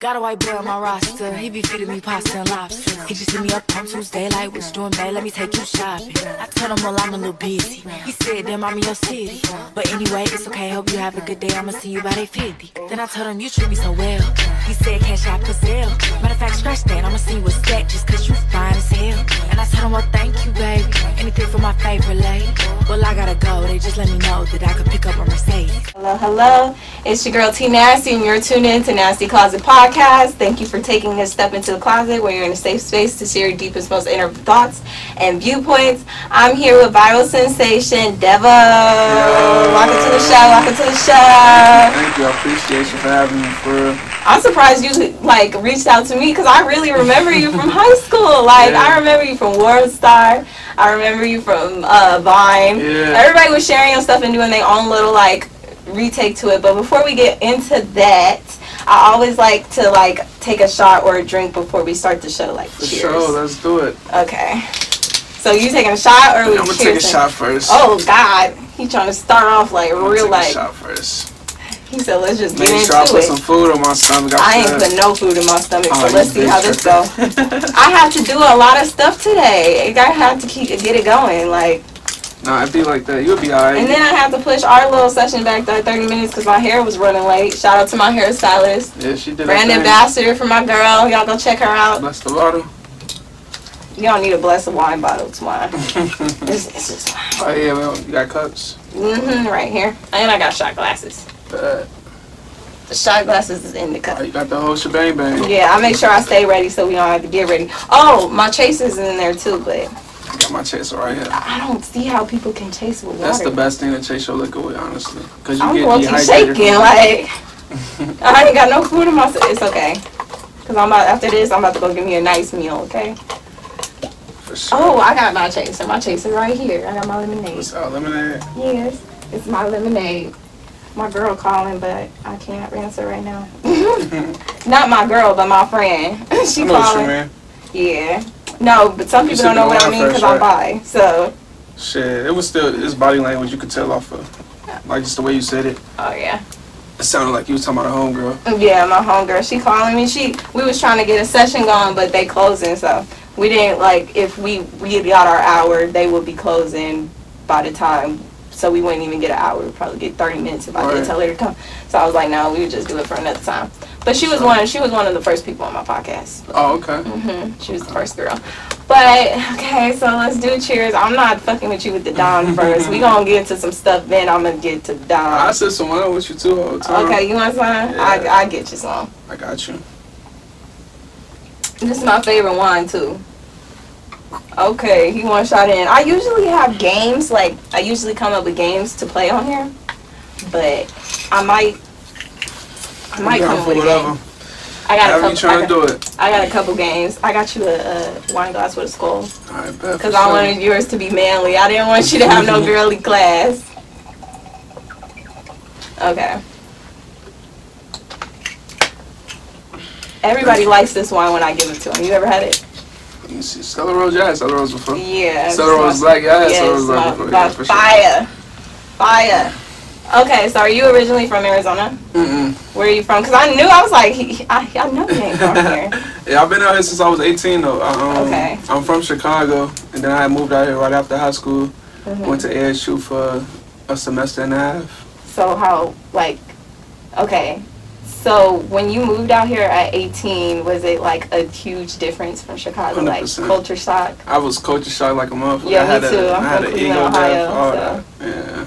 Got a white boy on my roster, he be feeding me pasta and lobster. He just hit me up on Tuesday, like, what you doing, babe? Let me take you shopping. I told him, well, I'm a little busy. He said, damn, I'm in your city. But anyway, it's okay, hope you have a good day. I'ma see you by day 50. Then I told him, you treat me so well. He said, cash out for sale. Matter of fact, scratch that, I'ma see what's stack just cause you fine as hell. And I told him, well, thank you, baby. Anything for my favorite lady. Well, I gotta go, they just let me know that I could pick up a Mercedes. Hello, hello. It's your girl T Nasty, and you're tuned in to Nasty Closet Podcast. Thank you for taking this step into the closet where you're in a safe space to share your deepest, most inner thoughts and viewpoints. I'm here with viral sensation Devo. Welcome to the show. Welcome to the show. Thank you. I appreciate you for having me. For. I'm surprised you like reached out to me because I really remember you from high school. Like Yeah. I remember you from World Star. I remember you from uh, Vine. Yeah. Everybody was sharing your stuff and doing their own little like retake to it. But before we get into that, I always like to like take a shot or a drink before we start the show. Like For cheers. sure. Let's do it. Okay. So you taking a shot or I'm gonna take a shot first. Oh God, he trying to start off like I'm real take like. a shot first. He said, let's just get Make sure I put it. some food on my stomach. I ain't said. put no food in my stomach, Oh, so let's see how this go. bitch. I have to do a lot of stuff today. I have to keep get it going, like, Nah, it'd be like that. You'll be alright. and then I have to push our little session back to 30 minutes because my hair was running late. Shout out to my hairstylist, yeah, she did brand ambassador for my girl. Y'all go check her out. Bless the bottle. You don't need a blessed wine bottle. It's wine. It's, it's just wine. oh yeah, well, you got cups. hmm right here, and I got shot glasses. Bad. The shot glasses is in the cup. Oh, you got the whole shebang bang. Yeah, I make sure I stay ready so we don't have to get ready. Oh, my chase is in there too, but I got my chaser right here. I don't see how people can chase with water. That's the best thing to chase your liquor with, honestly. Cause you I'm get low-key dehydrated. shaking, like I ain't got no food in my. It's okay, cause I'm about after this. I'm about to go give me a nice meal. Okay. For sure. Oh, I got my chaser. My chaser right here. I got my lemonade. What's out? Lemonade. Yes, it's my lemonade. My girl calling, but I can't answer right now. Not my girl, but my friend. she I know what you calling. mean. Yeah. No, but some people don't know what I mean because I'm bi. So. Shit, it was still his body language. You could tell off of, like just the way you said it. Oh yeah. It sounded like you was talking about a homegirl. Mm, yeah, my homegirl. She calling me. She we was trying to get a session going, but they closing, so we didn't like if we we got our hour, they would be closing by the time. So we wouldn't even get an hour. We'd probably get thirty minutes if I Right. did tell her to come. So I was like, no, we would just do it for another time. But she was one. She was one of the first people on my podcast. Oh, okay. hmm She was the first girl. But okay, so let's do cheers. I'm not fucking with you with the Don first. We gonna get to some stuff. Then I'm gonna get to I Don. said some wine with you too all the time. Okay, you want some? I Yeah. I get you some. I got you. This is my favorite wine too. Okay, he one shot in. I usually have games, like I usually come up with games to play on here, but I might, I might come up with a whatever. game. I got a couple. you trying I, to got, do it. I got a couple games. I got you a, a wine glass with a skull All right, bet. because I wanted yours to be manly. I didn't want you to have no girly class. Okay. Everybody likes this wine when I give it to them. You ever had it? Me see. Stella Rosa, yeah, I had Stella Rosa before. Yeah. It's Rose Black, yeah, I had Stella Yes, Rose Black before. Yeah, for sure. fire. Fire. Okay, so are you originally from Arizona? Mm-mm. Where are you from? Because I knew, I was like, I, I know he ain't from here. Yeah, I've been out here since I was 18 though. Um, Okay. I'm from Chicago, and then I moved out here right after high school. Mhm. Went to ASU for a semester and a half. So how, like, okay. So when you moved out here at 18, was it like a huge difference from Chicago? Like 100%. culture shock? I was culture shock like a motherfucker. Yeah, I had me a, too. I'm I had from an Cleveland, ego Ohio, death, so-. Yeah.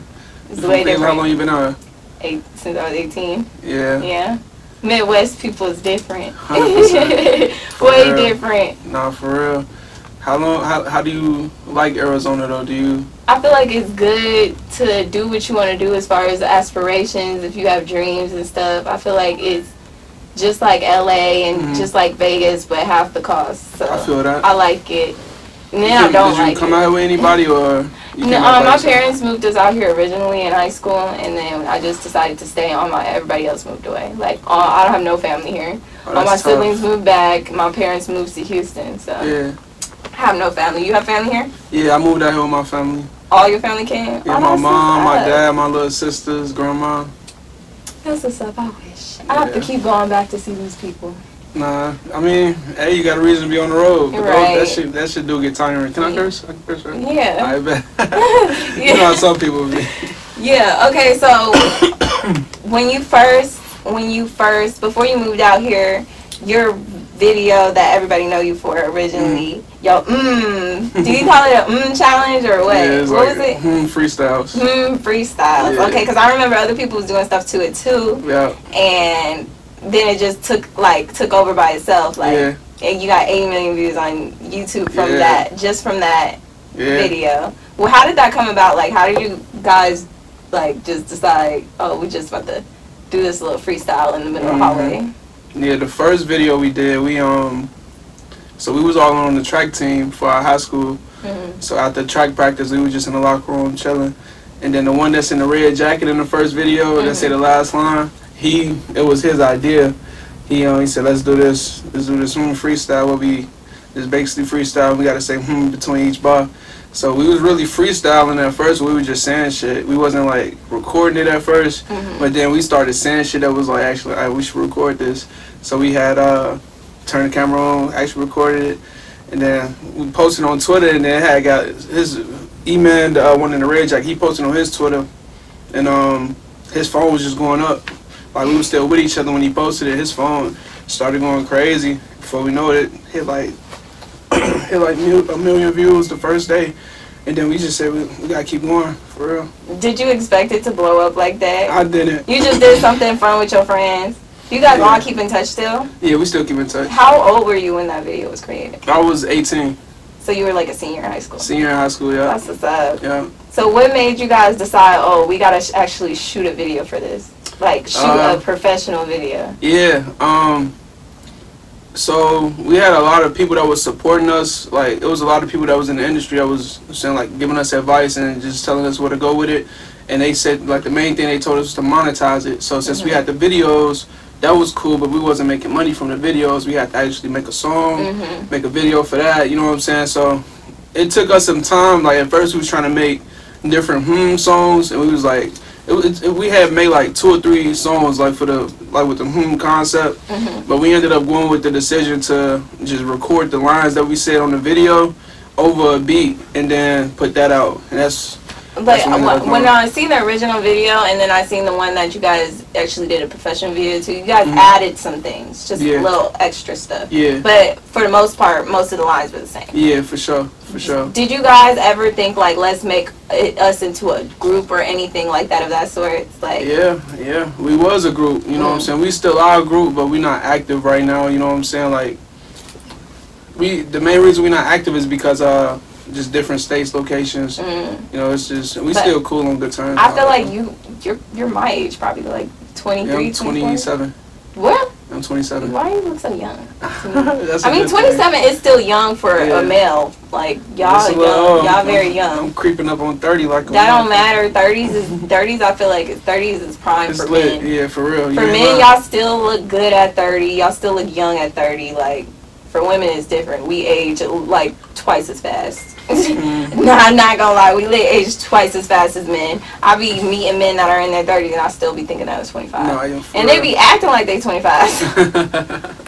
It's way How long different. you been out? Eight, since I was 18. Yeah. Yeah. Midwest people is different. 100%. way real. different. Nah, for real. How long? How, how do you like Arizona though? Do you? I feel like it's good to do what you want to do as far as aspirations, if you have dreams and stuff. I feel like it's just like LA and Mhm. just like Vegas, but half the cost. So I feel that. I like it. And then Did I don't Did you like come it. out here with anybody or? No, by my parents moved us out here originally in high school, and then I just decided to stay on my. Everybody else moved away. Like uh, I don't have no family here. Oh, All my tough. siblings moved back. My parents moved to Houston, so Yeah. I have no family. You have family here? Yeah, I moved out here with my family. All your family came? Yeah, Oh, my mom, my dad, my little sisters, grandma. That's what's up. I wish. I have to keep going back to see these people. Nah, I mean, hey, you got a reason to be on the road. Right. that shit, that shit do get tiring. Can I mm. curse? I can curse, right? Yeah. I bet. you know how some people be. Yeah. Okay. So when you first, when you first, before you moved out here, your video that everybody know you for originally, mm. Yo, mmm. Do you call it a mmm challenge or what? Yeah, what like was it? hmm, freestyles. Mmm freestyles. Yeah. Okay, because I remember other people was doing stuff to it too, Yeah, and then it just took like took over by itself. Like, yeah, and you got 80 million views on YouTube from Yeah. that, just from that yeah. video. Well, how did that come about? Like, how did you guys like just decide? Oh, we just about to do this little freestyle in the middle Mhm. of the hallway. Yeah, the first video we did, we um, so we was all on the track team for our high school. Mhm. So after track practice, we was just in the locker room chilling. And then the one that's in the red jacket in the first video, that say the last line, he it was his idea. He um, he said, let's do this, let's do this hmm freestyle. will be just basically freestyle. We got to say hmm between each bar. So we was really freestyling at first. We were just saying shit. We wasn't like recording it at 1st Mhm. but then we started saying shit that was like actually, "Alright, we should record this. So we had uh turned the camera on, actually recorded it, and then we posted on Twitter. And then had got his E-Man, the uh, one in the red jacket. He posted on his Twitter, and um his phone was just going up. Like we were still with each other when he posted it. His phone started going crazy. Before we know it, hit like hit like mil- a million views the first day. And then we just said we, we gotta keep going for real. Did you expect it to blow up like that? I didn't. you just did something fun with your friends. You guys Yeah. all keep in touch still? Yeah, we still keep in touch. How old were you when that video was created? I was 18, So you were like a senior in high school. senior in high school. Yeah, That's what's up. yeah. So what made you guys decide? Oh, we gotta sh- actually shoot a video for this. Like shoot Uh, a professional video. Yeah. Um. So we had a lot of people that was supporting us. Like it was a lot of people that was in the industry that was saying like giving us advice and just telling us where to go with it. And they said like the main thing they told us was to monetize it. So since we had the videos, that was cool, but we wasn't making money from the videos. We had to actually make a song, Mhm. make a video for that. You know what I'm saying? So it took us some time. Like at first we was trying to make different hmm songs, and we was like, it, it, we had made like two or three songs like for the like with the hmm concept, Mhm. but we ended up going with the decision to just record the lines that we said on the video over a beat and then put that out. And that's But That's I ended up when, when. I seen the original video and then I seen the one that you guys actually did a professional video to, you guys Mhm. added some things, just Yeah. a little extra stuff. yeah, But for the most part, most of the lines were the same. yeah, for sure, for sure. Did you guys ever think like let's make it, us into a group or anything like that of that sort? It's like Yeah, yeah. We was a group, you know what I'm Mm. saying? We still are a group, but we not active right now, you know what I'm saying? Like we the main reason we not active is because uh just different states, locations. mm. You know, it's just we But still cool on good terms. I feel like you you're you're my age probably like 23, yeah, I'm 24. 27. What? I'm 27. Why you look so young? I mean, good thing. 27 is still young for Yeah. a male. Like y'all, young, y'all very I'm- young. I'm creeping up on 30 like That don't matter. 30s is 30s. I feel like 30s is prime It's for lit. men. Yeah, for real. For men, y'all still look good at 30. Y'all still look young at 30. Like for women, it's different. We age like twice as fast. Nah, I'm not gonna lie. We li- age twice as fast as men. I be meeting men that are in their 30s, and I still be thinking that was 25. No, and they be acting like they 25.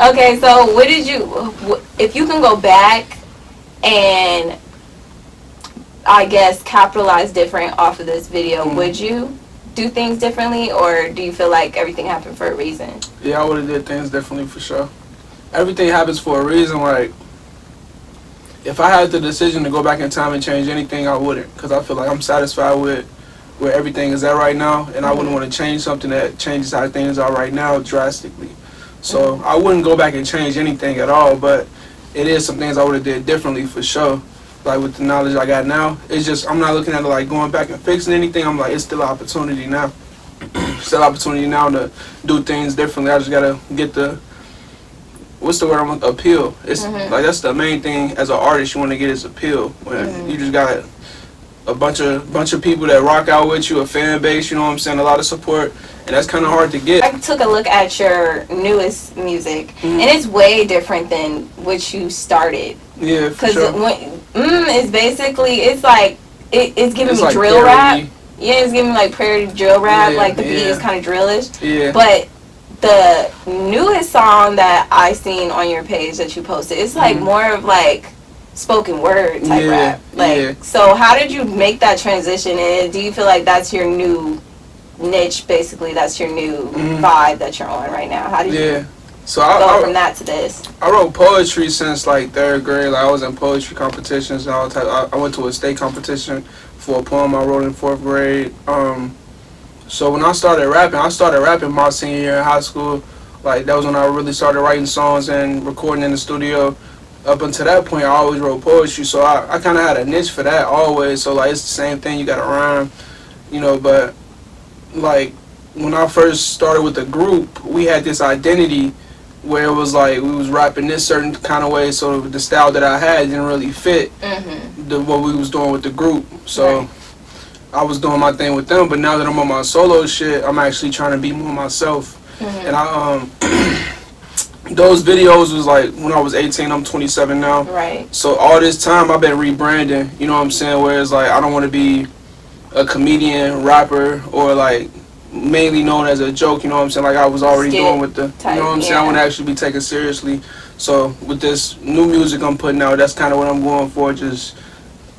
Okay, so what did you, if you can go back and I guess capitalize different off of this video, Mhm. would you do things differently or do you feel like everything happened for a reason? Yeah, I would have did things differently for sure. Everything happens for a reason. Like, if I had the decision to go back in time and change anything, I wouldn't, because I feel like I'm satisfied with where everything is at right now, and I wouldn't mm-hmm. want to change something that changes how things are right now drastically. So I wouldn't go back and change anything at all, but it is some things I would have did differently for sure. Like with the knowledge I got now, it's just I'm not looking at it like going back and fixing anything. I'm like it's still opportunity now. still opportunity now to do things differently. I just gotta get the what's the word I'm appeal. It's Mhm. like that's the main thing as an artist you want to get is appeal. When Mhm. you just got a bunch of bunch of people that rock out with you, a fan base. You know what I'm saying? A lot of support, and that's kind of hard to get. I took a look at your newest music Mhm. and it's way different than what you started. Yeah, for Because sure. mm, is basically, it's like, it, it's giving It's me like drill rap. yeah, it's giving me like prayer drill rap. Yeah, like the beat is kind of drillish. Yeah. But the newest song that I seen on your page that you posted, it's like Mhm. more of like spoken word type Yeah, rap. Like, yeah. so how did you make that transition? And do you feel like that's your new niche? Basically, that's your new Mhm. vibe that you're on right now. How did yeah. you So I, go from that to this? I wrote poetry since like third grade. Like I was in poetry competitions and all type. I, I went to a state competition for a poem I wrote in fourth grade. Um, so when I started rapping, I started rapping my senior year in high school. Like that was when I really started writing songs and recording in the studio. Up until that point, I always wrote poetry, so I, I kind of had a niche for that always. So like it's the same thing. You got to rhyme, you know. But like when I first started with the group, we had this identity where it was like we was rapping this certain kind of way, so the style that I had didn't really fit Mm-hmm. the what we was doing with the group. So Right. I was doing my thing with them, but now that I'm on my solo shit, I'm actually trying to be more myself. Mm-hmm. And I um those videos was like when I was 18. I'm 27 now. Right. So all this time I've been rebranding. You know what I'm saying? Where it's like I don't want to be a comedian, rapper, or like mainly known as a joke. You know what I'm saying? Like I was already Skit doing with the. type, you know what I'm saying? I want to actually be taken seriously. So with this new music I'm putting out, that's kind of what I'm going for. Just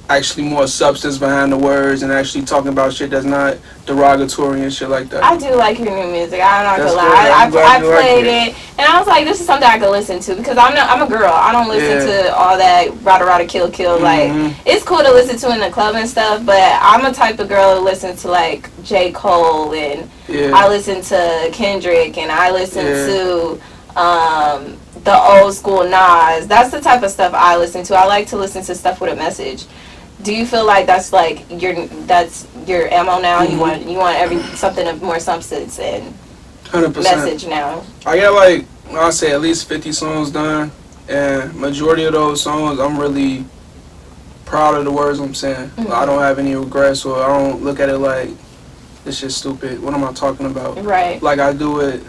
actually more substance behind the words and actually talking about shit that's not derogatory and shit like that. I do like your new music. I'm not That's gonna lie. I, I, I you like played it. and I was like, this is something I could listen to because I'm not, I'm a girl. I don't listen Yeah. to all that rada rada kill kill. Like Mhm. it's cool to listen to in the club and stuff, but I'm a type of girl who listens to like J Cole and yeah. I listen to Kendrick and I listen Yeah. to um, the old school Nas. That's the type of stuff I listen to. I like to listen to stuff with a message. Do you feel like that's like your that's your ammo now? You Mhm. want you want every something of more substance and Hundred percent. message now. I got like I say at least fifty songs done, and majority of those songs I'm really proud of the words I'm saying. Mhm. I don't have any regrets, or I don't look at it like this shit's stupid. What am I talking about? Right. Like I do it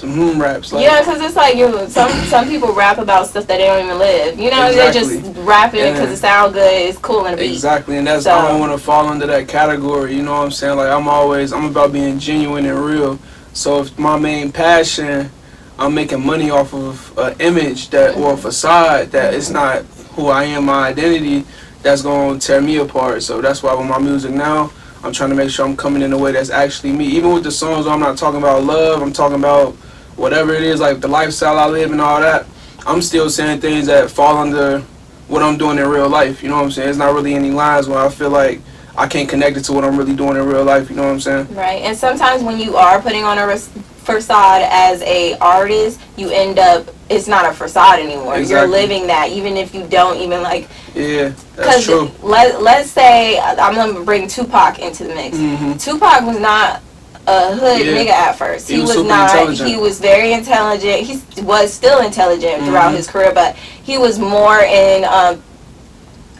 to hmm raps. Like, yeah, because it's like you. Some some people rap about stuff that they don't even live. You know, they're just Exactly. rapping because it sound good. It's cool and. Exactly, and that's So- I don't want to fall under that category. You know what I'm saying? Like I'm always I'm about being genuine and real. So if my main passion, I'm making money off of an image that or a facade that it's not who I am, my identity. That's gonna tear me apart. So that's why with my music now, I'm trying to make sure I'm coming in a way that's actually me. Even with the songs, I'm not talking about love. I'm talking about whatever it is, like the lifestyle I live and all that. I'm still saying things that fall under what I'm doing in real life. You know what I'm saying? It's not really any lines where I feel like I can't connect it to what I'm really doing in real life. You know what I'm saying? Right, and sometimes when you are putting on a facade as a artist, you end up it's not a facade anymore. You're living that, even if you don't even like. Yeah, that's Because true. let let's say I'm gonna bring Tupac into the mix. hmm Tupac was not a hood Yeah. nigga at first. He He, was was, not. He was very intelligent. He was still intelligent throughout Mhm. his career, but he was more in um,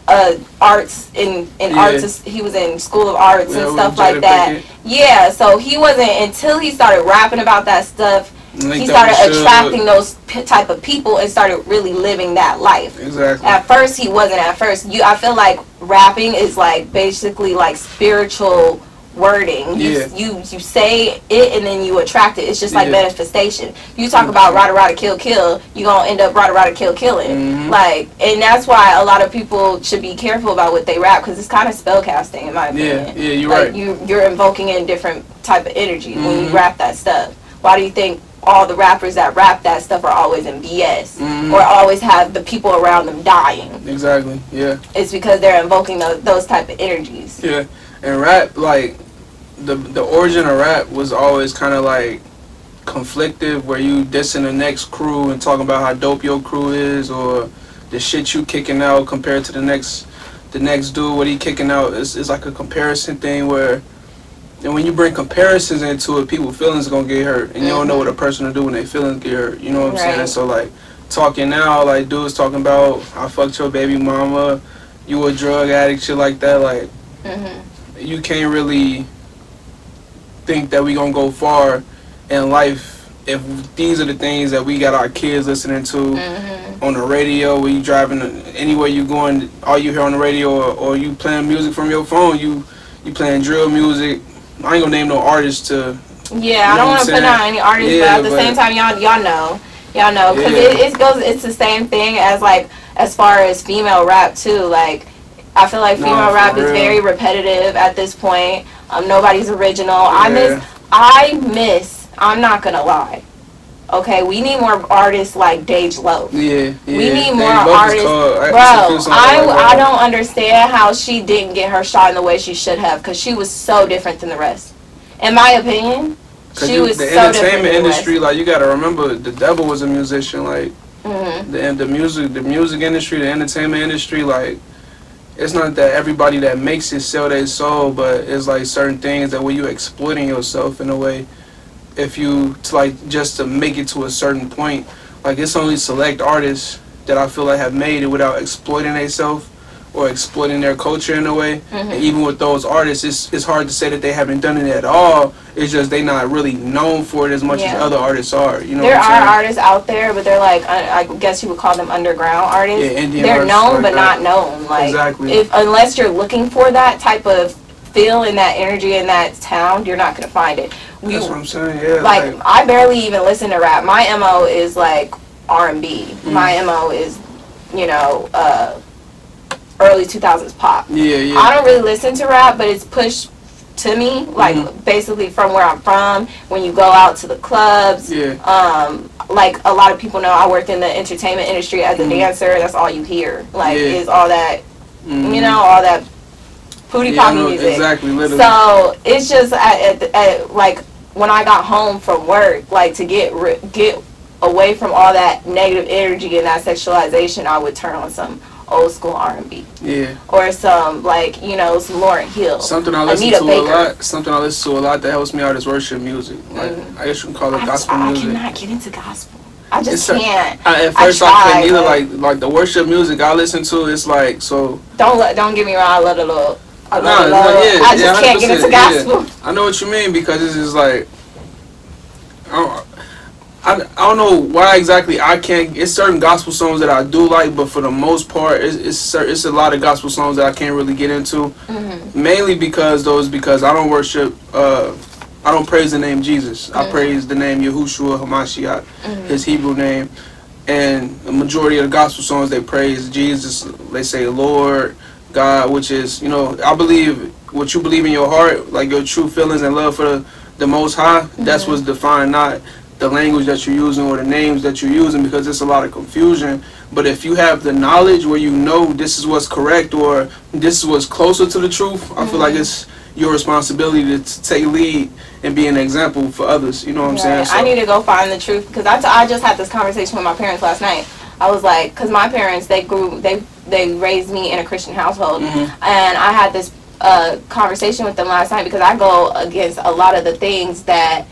uh, arts in in Yeah. arts. He was in school of arts Yeah, and stuff like that. Yeah, so he wasn't until he started rapping about that stuff. He started attracting those p- type of people and started really living that life. Exactly. At first, he wasn't. At first, you I feel like rapping is like basically like spiritual wording. You, Yeah. you you say it and then you attract it. It's just like Yeah. manifestation. You talk about rada rada kill kill, you gonna end up rada rada kill killing. Mhm. Like, and that's why a lot of people should be careful about what they rap because it's kind of spell casting in my opinion. Yeah, yeah, you're like right. you you're invoking in different type of energy when you Mhm. rap that stuff. Why do you think all the rappers that rap that stuff are always in BS Mhm. or always have the people around them dying? Exactly. Yeah. It's because they're invoking those, those type of energies. Yeah. And rap, like, the the origin of rap was always kind of like conflictive, where you dissing the next crew and talking about how dope your crew is, or the shit you kicking out compared to the next the next dude what he kicking out. is, it's like a comparison thing where. And when you bring comparisons into it, people feelings gonna get hurt, and you don't know what a person will do when they feelings get hurt. You know what I'm saying? So like, talking now, like dudes talking about I fucked your baby mama, you a drug addict, shit like that. Like, hmm you can't really think that we're gonna go far in life if these are the things that we got our kids listening to hmm on the radio when you driving anywhere you going all you hear on the radio or, or you playing music from your phone you you playing drill music. I ain't gonna name no artists to. Yeah, I don't want to put down any artists, Yeah, but at the but- same time, y'all y'all know, y'all know, because Yeah. it, it goes. It's the same thing as like as far as female rap too. Like, I feel like female for rap is real. very repetitive at this point. Um, nobody's original. I miss. I miss. I'm not gonna lie. Okay, we need more artists like Dej Loaf. Yeah, yeah. We need more artists, I- bro. it's a few songs I, like I don't understand how she didn't get her shot in the way she should have, because she was so different than the rest. In my opinion, she you, was the so different entertainment than the industry, like you gotta remember, the devil was a musician. Like hmm the the music, the music industry, the entertainment industry, like it's not that everybody that makes it sell their soul, but it's like certain things that when you exploiting yourself in a way, if you like just to make it to a certain point, like it's only select artists that I feel like have made it without exploiting themselves or exploiting their culture in a way. Mhm. And even with those artists, it's it's hard to say that they haven't done it at all. It's just they're not really known for it as much as other artists are. You know There are saying? artists out there, but they're like I, I guess you would call them underground artists. Yeah, Indian they're artists known but not known. Like Exactly. if unless you're looking for that type of feel and that energy in that sound, you're not gonna find it. We, That's what I'm saying. Yeah. like I barely even listen to rap. My mo is like R and B. Mm. My mo is, you know, uh, early 2000s pop. yeah, yeah. I don't really listen to rap, but it's pushed to me, like Mhm. basically from where I'm from. When you go out to the clubs, Yeah. um, like a lot of people know, I work in the entertainment industry as a Mhm. dancer. That's all you hear, like Yeah. is all that, Mhm. you know, all that pooty Yeah, know, music. Exactly. Literally. So it's just at, at, at, like when I got home from work, like to get get away from all that negative energy and that sexualization, I would turn on some old school R and B yeah. or some like you know some Lauryn Hill. Something I listen Anita to Baker. a lot. Something I listen to a lot that helps me out is worship music. Like Mhm. I guess you can call it I, gospel I music. cannot get into gospel. I just It's can't. I, at I first I, tried, couldn't either. Like like the worship music I listen to, it's like so. Don't let don't get me wrong. I love the little. I love Nah, the nah, little. yeah, I just yeah, can't get into 100%, yeah. gospel. I know what you mean because it's just like I I, I don't know why exactly I can't. It's certain gospel songs that I do like, but for the most part, it's it's, it's a lot of gospel songs that I can't really get into. Mm-hmm. Mainly because those because I don't worship. Uh, I don't praise the name Jesus. I Mhm. praise the name Yahushua Hamashiach, Mhm. his Hebrew name. And the majority of the gospel songs they praise Jesus. They say Lord, God, which is you know I believe what you believe in your heart, like your true feelings and love for the, the Most High. That's Mhm. what's defined, not the language that you're using or the names that you're using, because it's a lot of confusion. But if you have the knowledge where you know this is what's correct or this is what's closer to the truth, I feel like Mhm. it's your responsibility to take lead and be an example for others. You know what I'm saying? Right. I need to go find the truth because I, t- I just had this conversation with my parents last night. I was like, because my parents they grew they they raised me in a Christian household, Mhm. and I had this uh, conversation with them last night because I go against a lot of the things that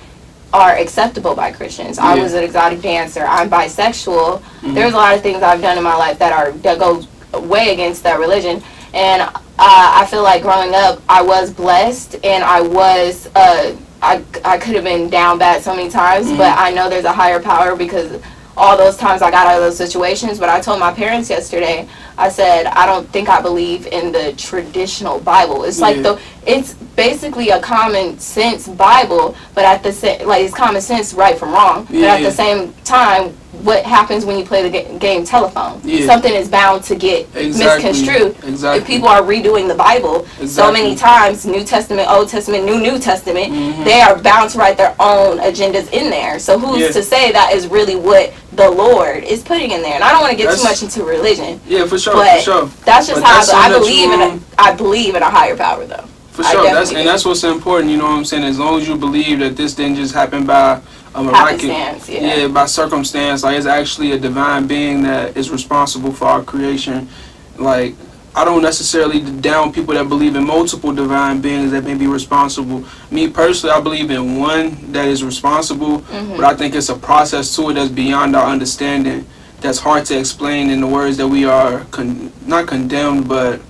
are acceptable by Christians. I Yeah. was an exotic dancer. I'm bisexual. Mhm. There's a lot of things I've done in my life that are that go way against that religion, and uh, I feel like growing up I was blessed and I was uh, I I could have been down bad so many times, Mhm. but I know there's a higher power because all those times I got out of those situations. But I told my parents yesterday, I said I don't think I believe in the traditional Bible. It's like Yeah. the it's basically a common sense Bible, but at the same like it's common sense right from wrong. But at Yeah. the same time, what happens when you play the ga- game telephone? Yeah. Something is bound to get Exactly. misconstrued. Exactly. If people are redoing the Bible so many times, New Testament, Old Testament, New New Testament, Mhm. they are bound to write their own agendas in there. So who's Yeah. to say that is really what the Lord is putting in there? And I don't want to get too much into religion. Yeah, for sure, But for sure. That's just But how that's I, I believe in. A, I believe in a higher power, though. For I sure, that's and that's what's important. You know what I'm saying? As long as you believe that this didn't just happen by a miraculous, Happenstance, yeah. by circumstance, like it's actually a divine being that is responsible for our creation. Like I don't necessarily down people that believe in multiple divine beings that may be responsible. Me personally, I believe in one that is responsible, Mhm. but I think it's a process to it that's beyond our understanding. That's hard to explain in the words that we are con- not condemned, but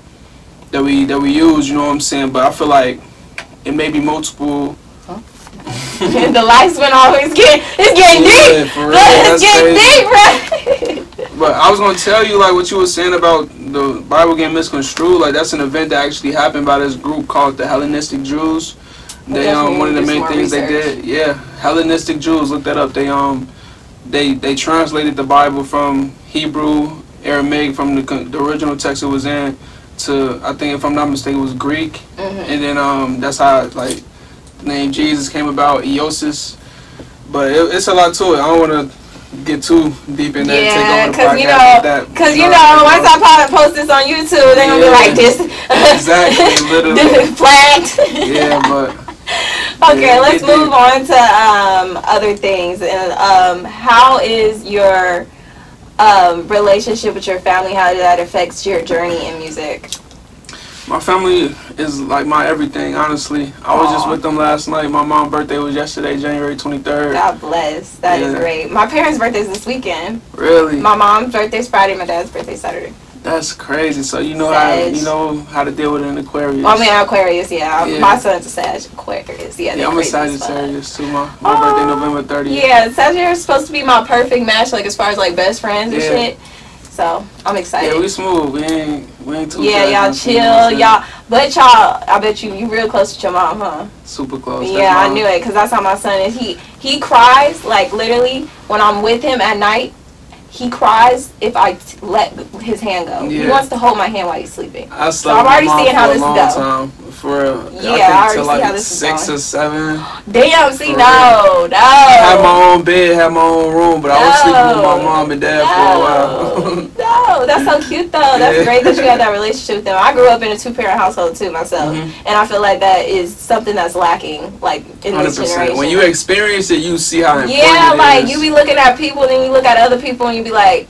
that we that we use. You know what I'm saying? But I feel like it may be multiple. the lights went always get it's getting Yeah, deep. real, it's getting crazy. deep, right? But I was gonna tell you like what you were saying about the Bible getting misconstrued. Like that's an event that actually happened by this group called the Hellenistic Jews. They definitely um one of the main things they did, yeah, Hellenistic Jews. Look that up. They um they they translated the Bible from Hebrew, Aramaic from the, the original text it was in to I think if I'm not mistaken it was Greek, Mhm. and then um that's how like name Jesus came about, Eosis. But it, it's a lot to it. I don't want to get too deep in there. Yeah, and take over the because you know, because you know, once I po- post this on YouTube, they're gonna be like this. Exactly, literally. Plant. yeah, but Okay, Yeah, let's it did. move on to um, other things. And um, how is your um, relationship with your family? How that affects your journey in music? My family is like my everything. Honestly, I was just with them last night. My mom's birthday was yesterday, January 23rd. God bless. That is Yeah. great. My parents' birthday's this weekend. Really, My mom's birthday's Friday. My dad's birthday's Saturday. that's crazy. So you know how you know how to deal with an Aquarius. Well, I mean, Aquarius. Yeah, Yeah. my son's a Sag. Aquarius. Yeah, yeah, I'm a crazy as fuck. Sagittarius too. My my birthday oh, November 30th. Yeah, Sagittarius is supposed to be my perfect match, like as far as like best friends and Yeah. shit. So I'm excited. Yeah, we smooth. We ain't we ain't too. Yeah, y'all chill, what I'm saying? y'all. But y'all, I bet you you real close with your mom, huh? Super close. Yeah, I knew it, cause that's how my son is. He he cries like literally when I'm with him at night. He cries if I t- let his hand go. He wants to hold my hand while he's sleeping. I So I'm already my mom seeing how for this a long time. For real. Yeah, I I already till see like how this is six going. or seven. Damn, see, no, no. I had my own bed, had my own room, but I was sleeping with my mom and dad for a while. no, that's so cute though. That's Yeah. great that you had that relationship with them. I grew up in a two parent household too myself, Mhm. and I feel like that is something that's lacking, like in Hundred this generation. When you experience it, you see how important yeah, like you be looking at people, then you look at other people, and you be like.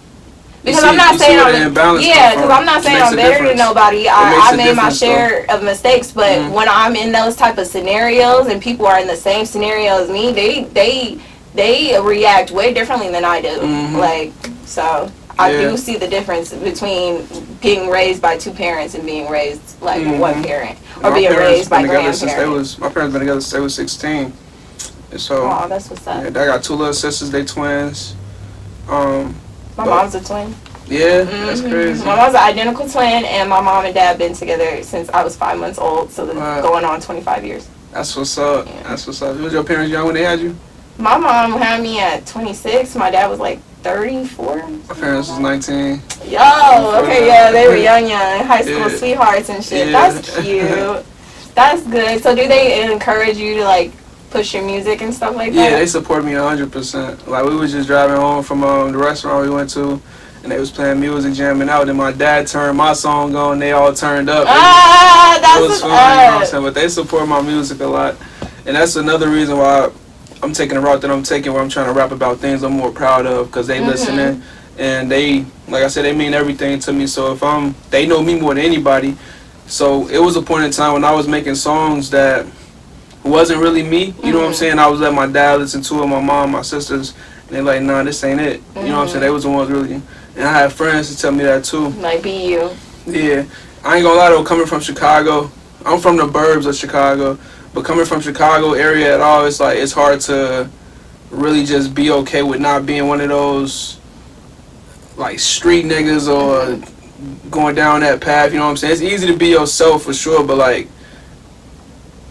Because see- I'm not saying I'm yeah, because. I'm not saying I'm better than nobody. I, I made my difference, though. share of mistakes, but Mhm. when I'm in those type of scenarios and people are in the same scenario as me, they they they react way differently than I do. Mhm. Like so. I Yeah. do see the difference between being raised by two parents and being raised like Mhm. one parent, or my being raised by together since they was. My parents been together since they was sixteen. And so Oh, that's what's up. yeah, I got two little sisters. They twins. Um, My but- mom's a twin. yeah, that's Mhm. crazy. My mom's an identical twin, and my mom and dad been together since I was five months old, so that's Wow. going on 25 years. That's what's up. Yeah. That's what's up. Was your parents young when they had you? My mom had me at 26. My dad was like 34. My parents was 19. Yo, okay, yeah, they were young, young, high school Yeah. sweethearts and shit. Yeah. That's cute. That's good. So, do they encourage you to like push your music and stuff like that? Yeah, they support me 100%. Like, we was just driving home from um, the restaurant we went to, and they was playing music, jamming out, and my dad turned my song on, they all turned up. ah, it that's was what's fun, you know what I'm saying? But they support my music a lot. And that's another reason why I'm taking the route that I'm taking where I'm trying to rap about things I'm more proud of because they Mhm. listening and they, like I said, they mean everything to me. So if I'm, they know me more than anybody. So it was a point in time when I was making songs that wasn't really me. You know what I'm Mhm. saying? I was letting my dad listen to it, my mom, my sisters, and they're like, nah, this ain't it. You know what I'm saying? They was the ones really. And I had friends to tell me that too. Might be you. Yeah, I ain't gonna lie though. Coming from Chicago, I'm from the burbs of Chicago, but coming from Chicago area at all, it's like it's hard to really just be okay with not being one of those like street niggas or going down that path. You know what I'm saying? It's easy to be yourself for sure, but like,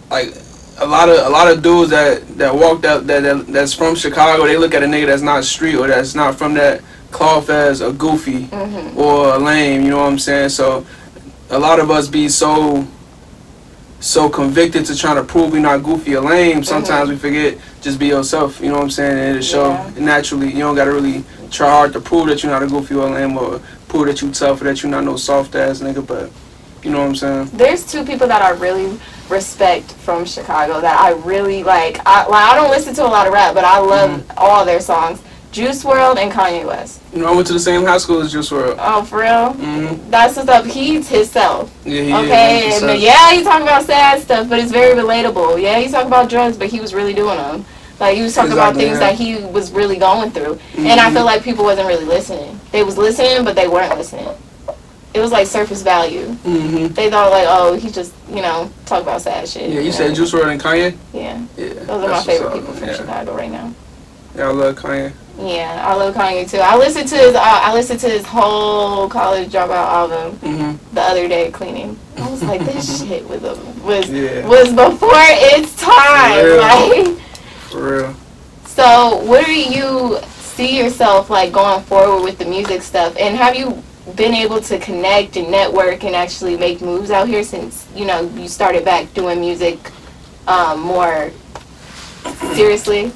like a lot of a lot of dudes that that walked out that, that that's from Chicago, they look at a nigga that's not street or that's not from that cloth as a goofy hmm or a lame, you know what I'm saying? So a lot of us be so so convicted to trying to prove we not goofy or lame, sometimes we forget just be yourself, you know what I'm saying? And it'll show Yeah. naturally. You don't gotta really try hard to prove that you're not a goofy or lame or prove that you tough or that you're not no soft ass nigga, but you know what I'm saying? There's two people that are really respect from Chicago that I really like. I like, I don't listen to a lot of rap, but I love Mm-hmm. all their songs. Juice WRLD and Kanye West. You know, I went to the same high school as Juice WRLD. Oh, for real? Mm-hmm. That's what's up. He's himself. Yeah, he Okay, is. and yeah, he talking about sad stuff, but it's very relatable. Yeah, he's talking about drugs, but he was really doing them. Like he was talking about things yeah. that he was really going through, and I feel like people wasn't really listening. They was listening, but they weren't listening. It was like surface value. Mm-hmm. They thought like, oh, he just you know talk about sad shit. Yeah, you said Juice WRLD and Kanye? Yeah, Yeah. those are my favorite people from yeah. Chicago right now. Yeah, I love Kanye. Yeah, I love Kanye too. I listened to his uh, I listened to his whole college dropout album hmm the other day cleaning. I was like, this shit was a, was Yeah. was before its time. For real. Like, For real. so where do you see yourself like going forward with the music stuff? And have you been able to connect and network and actually make moves out here since you know you started back doing music um, more seriously?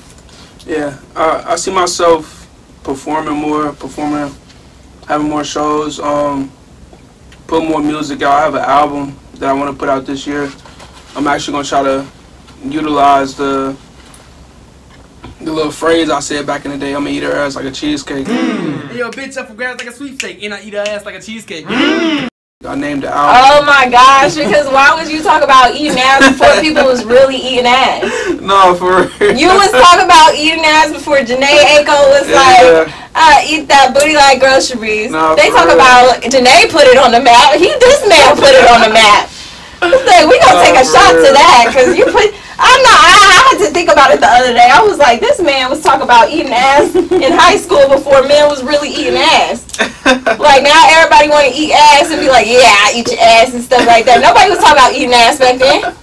Yeah, uh, I see myself performing more, performing, having more shows, um, put more music out. I have an album that I want to put out this year. I'm actually gonna try to utilize the the little phrase I said back in the day. I'm gonna eat her ass like a cheesecake. Yo, bitch up for grabs like a sweepstake, and I eat her ass like a cheesecake. I named it album. Oh my gosh! Because why would you talk about eating ass before people was really eating ass? No, for real. You was talking about eating ass before Jhené Aiko was like, Yeah. uh, eat that booty like groceries. No, they for talk real. about Jhené put it on the map. He, this man put it on the map. It's like, we gonna No, take a for shot to that because you put. I'm not. I, I had to think about it the other day. I was like, this man was talking about eating ass in high school before men was really eating ass. Like now, everybody want to eat ass and be like, yeah, I eat your ass and stuff like that. Nobody was talking about eating ass back then.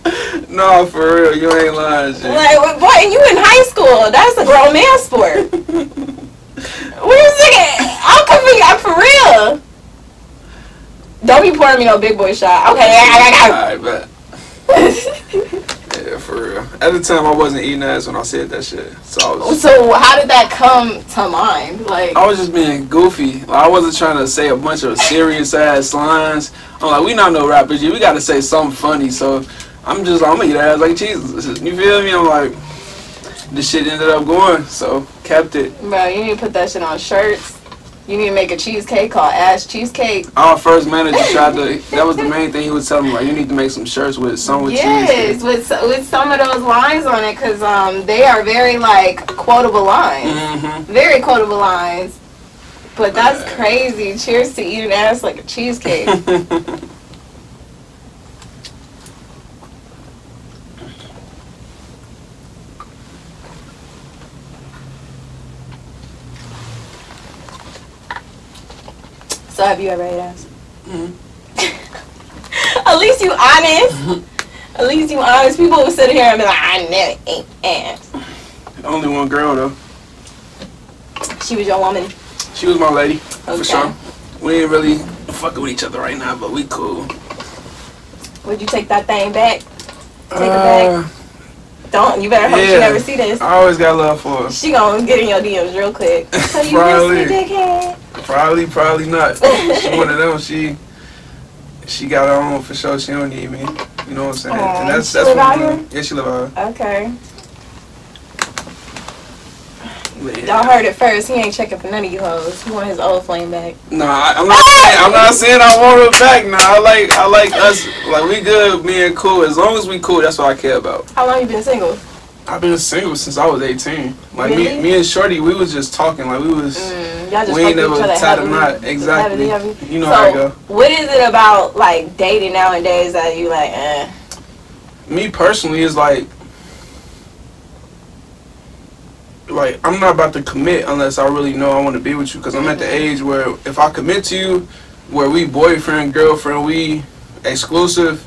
no, for real. You ain't lying, shit. Like, boy, and you in high school. That's a grown man sport. Where's it? I'm confused. I'm for real. Don't be pouring me no big boy shot. Okay, I Alright, bet. got Yeah, for real. At the time, I wasn't eating ass when I said that shit. So I was. So how did that come to mind? Like, I was just being goofy. Like, I wasn't trying to say a bunch of serious ass lines. I'm like, we not no rappers. We got to say something funny. So I'm just, I'm gonna eat ass like Jesus. You feel me? I'm like, this shit ended up going. So kept it. bro, you need to put that shit on shirts. You need to make a cheesecake called ass cheesecake. Our first manager tried to. That was the main thing he was telling me. Like, you need to make some shirts with some with Yes, cheese. with with some of those lines on it, cause um they are very like quotable lines. Mm-hmm. Very quotable lines. But that's crazy. Cheers to eating ass like a cheesecake. so have you ever ate ass? Mhm. At least you honest. At least you honest. People will sit here and be like, I never ate ass. Only one girl though. She was your woman. She was my lady Okay. for sure. We ain't really fucking with each other right now, but we cool. Would you take that thing back? Take it Uh, back. Don't. You better hope she never see this. I always got love for her. She gonna get in your DMs real quick. So you Probably. miss me, dickhead. Probably, probably not. she one of them. She she got her own for sure. She don't need me. You know what I'm saying? Aw, and that's that's what out I'm. Yeah, she live out. here. Okay. Y'all heard it first. He ain't checking for none of you hoes. He want his old flame back. Nah, I, I'm not saying I'm not saying I want her back. Nah, I like I like us. Like we good, being cool. As long as we cool, that's what I care about. How long you been single? I've been single since I was 18. Like Really? me, me and Shorty, we was just talking. Like we was. Mm, We ain't never tied a knot. Exactly. Heavily. You know how I go. what is it about like dating nowadays that you like? Eh. me personally is like like I'm not about to commit unless I really know I want to be with you because I'm at the age where if I commit to you where we boyfriend girlfriend we exclusive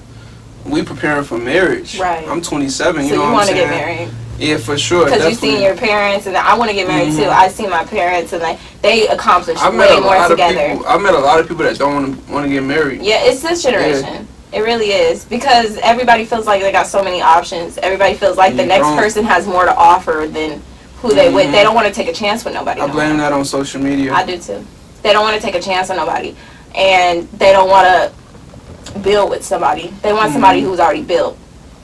we preparing for marriage Right. I'm 27 you So know you want to get married? yeah for sure Because you definitely. seen your parents, and I want to get married too. Mhm. I see my parents, and like they accomplished I've met way more together. people I met a lot of people that don't want to want to get married Yeah, it's this generation. It really is because everybody feels like they got so many options. Everybody feels like the next person has more to offer than who they with. They don't want to take a chance with nobody. I no blame more. that on social media I do too. They don't want to take a chance on nobody, and they don't want to build with somebody. They want somebody Mhm. who's already built.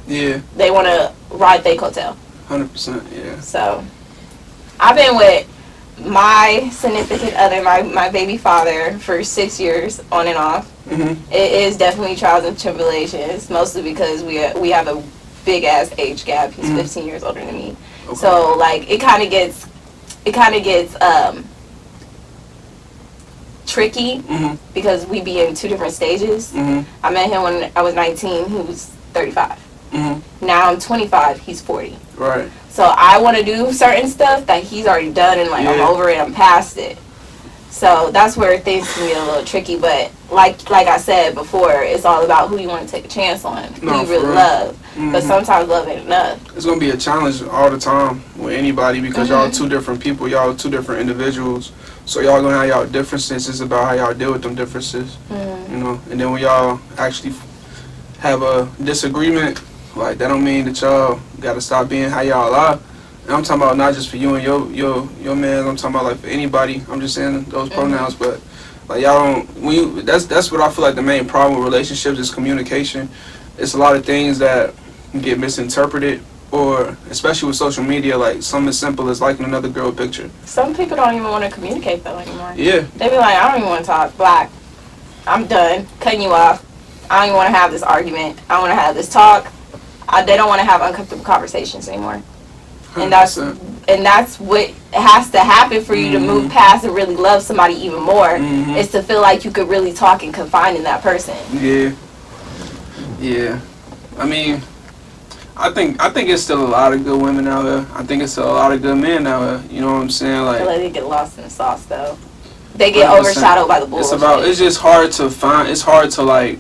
yeah They want to ride their coattail. 100% yeah So, I've been with my significant other, my, my baby father, for six years on and off. hmm It is definitely trials and tribulations, mostly because we we have a big ass age gap. He's Mhm. 15 years older than me, okay. so like it kind of gets it kind of gets um tricky hmm because we be in two different stages. hmm I met him when I was 19. He was 35. Mhm. Now I'm 25. He's 40. Right. So I want to do certain stuff that he's already done, and like I'm over it. I'm past it. So that's where things can get a little tricky. But like like I said before, it's all about who you want to take a chance on, who No, you really real. love. But Mhm. sometimes love ain't enough. It's gonna be a challenge all the time with anybody because y'all two different people, y'all two different individuals. So y'all gonna have y'all differences. It's about how y'all deal with them differences, Mhm. you know. And then when y'all actually have a disagreement, like that don't mean that y'all gotta stop being how y'all are. And I'm talking about not just for you and your your your man. I'm talking about like for anybody. I'm just saying those pronouns, but like y'all don't. When you, that's that's what I feel like the main problem with relationships is communication. It's a lot of things that get misinterpreted or especially with social media like something as simple as liking another girl picture Some people don't even want to communicate though anymore. yeah They be like, I don't even want to talk. Black. I'm done. Cutting you off. I don't even want to have this argument. I want to have this talk. I, they don't want to have uncomfortable conversations anymore. And that's 100%. and that's what has to happen for you to Mhm. move past and really love somebody even more. Mhm. Is to feel like you could really talk and confide in that person. yeah yeah i mean i think i think it's still a lot of good women out there. i think it's still a lot of good men out there. you know what i'm saying like like they get lost in the sauce though. They get overshadowed by the bullshit. it's about it's just hard to find it's hard to like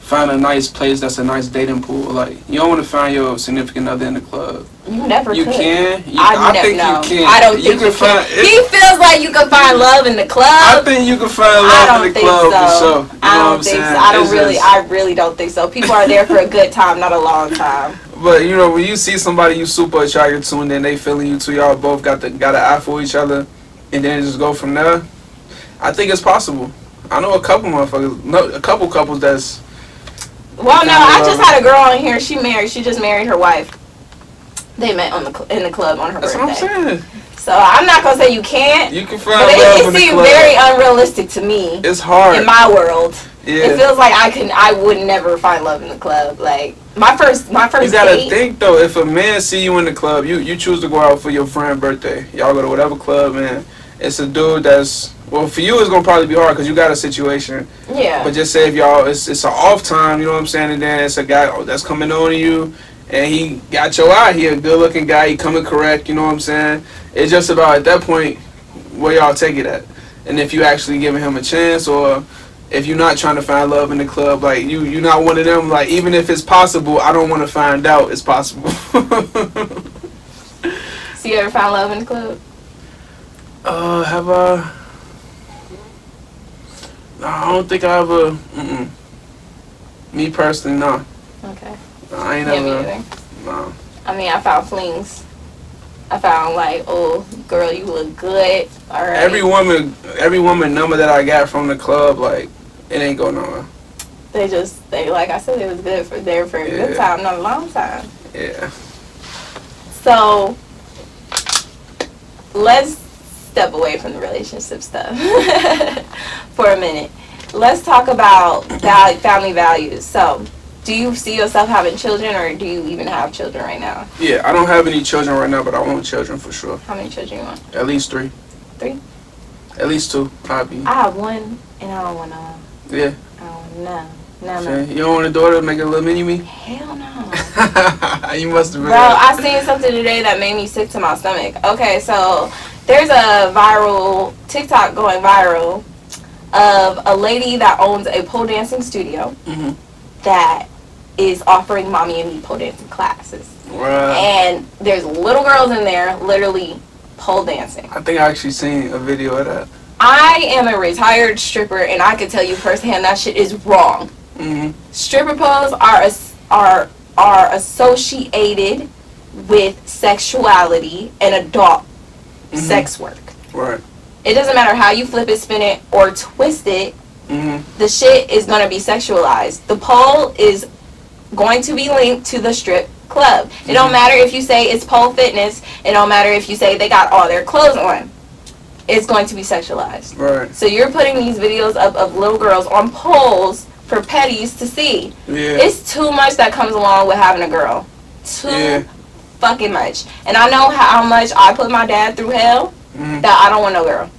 find a nice place that's a nice dating pool like you don't want to find your significant other in the club you never you could. can you, I, never think know. you can I don't you think can you can. find He feels like you can find love in the club. I think you can find I love don't in the club so. for sure. You I don't think saying? so. I don't It's really. just- I really don't think so. People are there for a good time, not a long time. but you know, when you see somebody you super attracted to, and then they feeling you too, y'all both got the got an eye for each other, and then just go from there. I think it's possible. I know a couple motherfuckers, no, a couple couples that's Well, no, I just had a girl on here. She married. She just married her wife. They met on the cl- in the club on her that's what I'm birthday. saying. So I'm not gonna say you can't, You can but find love it, in it the seems very unrealistic to me it's hard. in my world. Yeah. It feels like I can. I would never find love in the club. Like my first, my first You gotta date. think though, if a man see you in the club, you you choose to go out for your friend's birthday. Y'all go to whatever club, man. It's a dude that's well for you. It's gonna probably be hard because you got a situation. yeah. But just say if y'all, it's it's an off time, you know what I'm saying, and then it's a guy that's coming on to you, and he got your eye. He a good looking guy. He coming correct. You know what I'm saying. It's just about at that point where y'all take it at, and if you actually giving him a chance, or if you're not trying to find love in the club, like you you're not one of them. Like even if it's possible, I don't want to find out it's possible. So you ever find love in the club? uh, have I? No, I don't think I ever. Mm-mm. Me personally, no. Okay. I ain't Yeah, me ever. No. I mean, I found flings. I found like, oh, girl, you look good. All right. Every woman, every woman number that I got from the club, like it ain't going nowhere. They just, they like I said, it was good for there for a good time, not a long time. Yeah. So let's step away from the relationship stuff for a minute. Let's talk about val- family values. So, do you see yourself having children, or do you even have children right now? Yeah, I don't have any children right now, but I want children for sure. How many children you want? At least three. Three? At least two, probably. I have one, and I don't want to. Yeah. Oh no, no, no. You don't want a daughter to make a little mini me? Hell no. you must have been. Bro, I seen something today that made me sick to my stomach. Okay, so there's a viral TikTok going viral of a lady that owns a pole dancing studio Mhm. that is offering mommy and me pole dancing classes. And there's little girls in there literally pole dancing. I think I actually seen a video of that. I am a retired stripper and I can tell you firsthand that shit is wrong. hmm stripper poles are are are associated with sexuality and adult Mhm. sex work. Right. It doesn't matter how you flip it, spin it, or twist it. hmm The shit is gonna be sexualized. The pole is going to be linked to the strip club. It don't matter if you say it's pole fitness. It don't matter if you say they got all their clothes on. It's going to be sexualized. Right. So you're putting these videos up of little girls on poles for petties to see. Yeah. It's too much that comes along with having a girl. Too Yeah. fucking much. And I know how much I put my dad through hell Mhm. that I don't want no girl.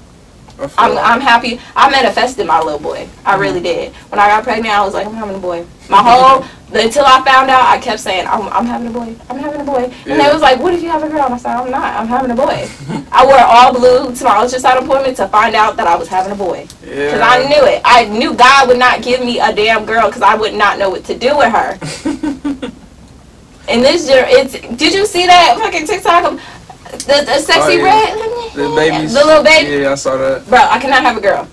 I'm, I'm happy. I manifested my little boy. I really did. When I got pregnant, I was like, I'm having a boy. My mm-hmm. whole until I found out, I kept saying, I'm, I'm having a boy. I'm having a boy. And they was like, What if you have a girl? And I said, I'm not. I'm having a boy. I wore all blue to my ultrasound appointment to find out that I was having a boy. yeah. Because I knew it. I knew God would not give me a damn girl because I would not know what to do with her. And this year, it's. Did you see that fucking TikTok of the, the sexy Oh, red? the babies. The little baby. Yeah, I saw that. Bro, I cannot have a girl.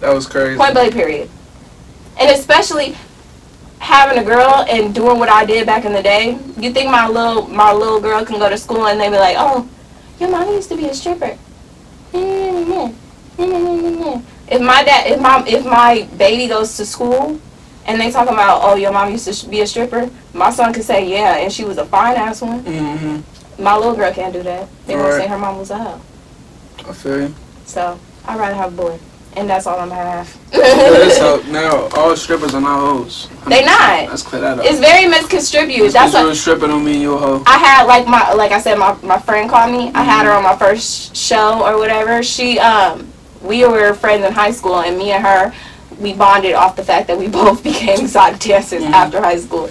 That was crazy. Point blank, period. And especially having a girl and doing what I did back in the day. You think my little my little girl can go to school and they be like, oh, your mom used to be a stripper. If my dad, if my if my baby goes to school and they talking about, oh, your mom used to sh- be a stripper, my son could say, yeah, and she was a fine ass one. Mm-hmm. My little girl can't do that. They gonna Right. say her mom was a hoe. I feel you. So I'd rather have a boy, and that's all I'm gonna have. Let's now all strippers are not hoes. They not. Let's clear that up. It's very misconstrued. That's 'cause you're what a stripper don't mean you're a hoe. I had. Like my, like I said, my my friend called me. I had her on my first show or whatever. She, um, we were friends in high school, and me and her, we bonded off the fact that we both became exotic dancers Mhm. after high school.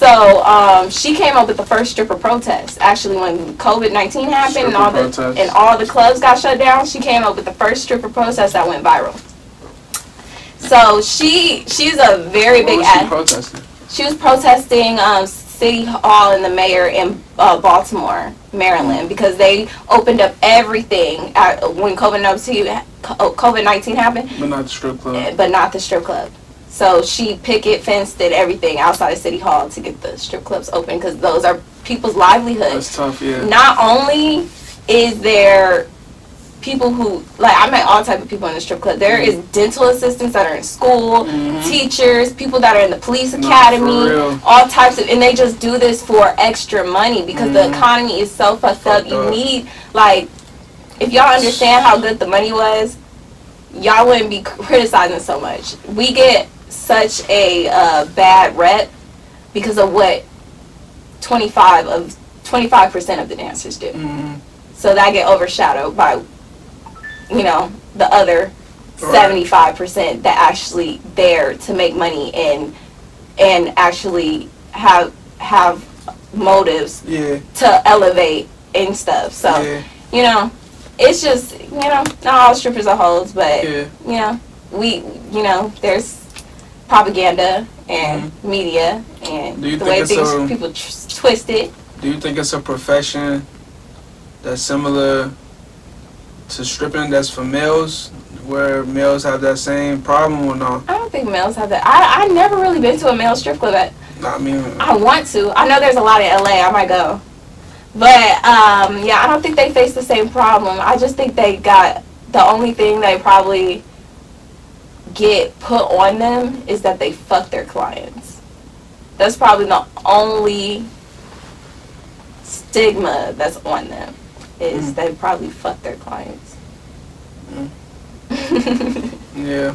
So um, she came up with the first stripper protest. Actually, when COVID nineteen happened and Stripper all the and all the clubs got shut down, she came up with the first stripper protest that went viral. So she she's a very What big was she ad- protesting? she was protesting um, City Hall and the mayor in uh, Baltimore, Maryland, because they opened up everything at, when COVID nineteen happened, But not the strip club. but not the strip club. So she picket fenced did everything outside of City Hall to get the strip clubs open because those are people's livelihoods That's tough, yeah. not only is there people who like I met all type of people in the strip club. There is dental assistants that are in school, Mhm. teachers, people that are in the police academy, all types of, and they just do this for extra money because the Mhm. economy is so fucked up. Fucked You up. need like, if y'all understand how good the money was, y'all wouldn't be criticizing so much. We get such a uh, bad rep because of what 25 of 25% of the dancers do. Mhm. So that get overshadowed by, you know, the other Right. seventy-five percent that actually there to make money and and actually have have motives Yeah, to elevate and stuff. So yeah, you know, it's just you know not all strippers are hoes, but yeah. you know we you know there's propaganda and media and Mm-hmm. Do you the way things um, people tr- twist it. Do you think it's a profession that's similar to stripping that's for males, where males have that same problem or no? I don't think males have that. I I never really been to a male strip club. At, I mean, I want to. I know there's a lot in LA. I might go. But um, yeah, I don't think they face the same problem. I just think they got the only thing they probably get put on them is that they fuck their clients. That's probably the only stigma that's on them is Mm. they probably fuck their clients. yeah.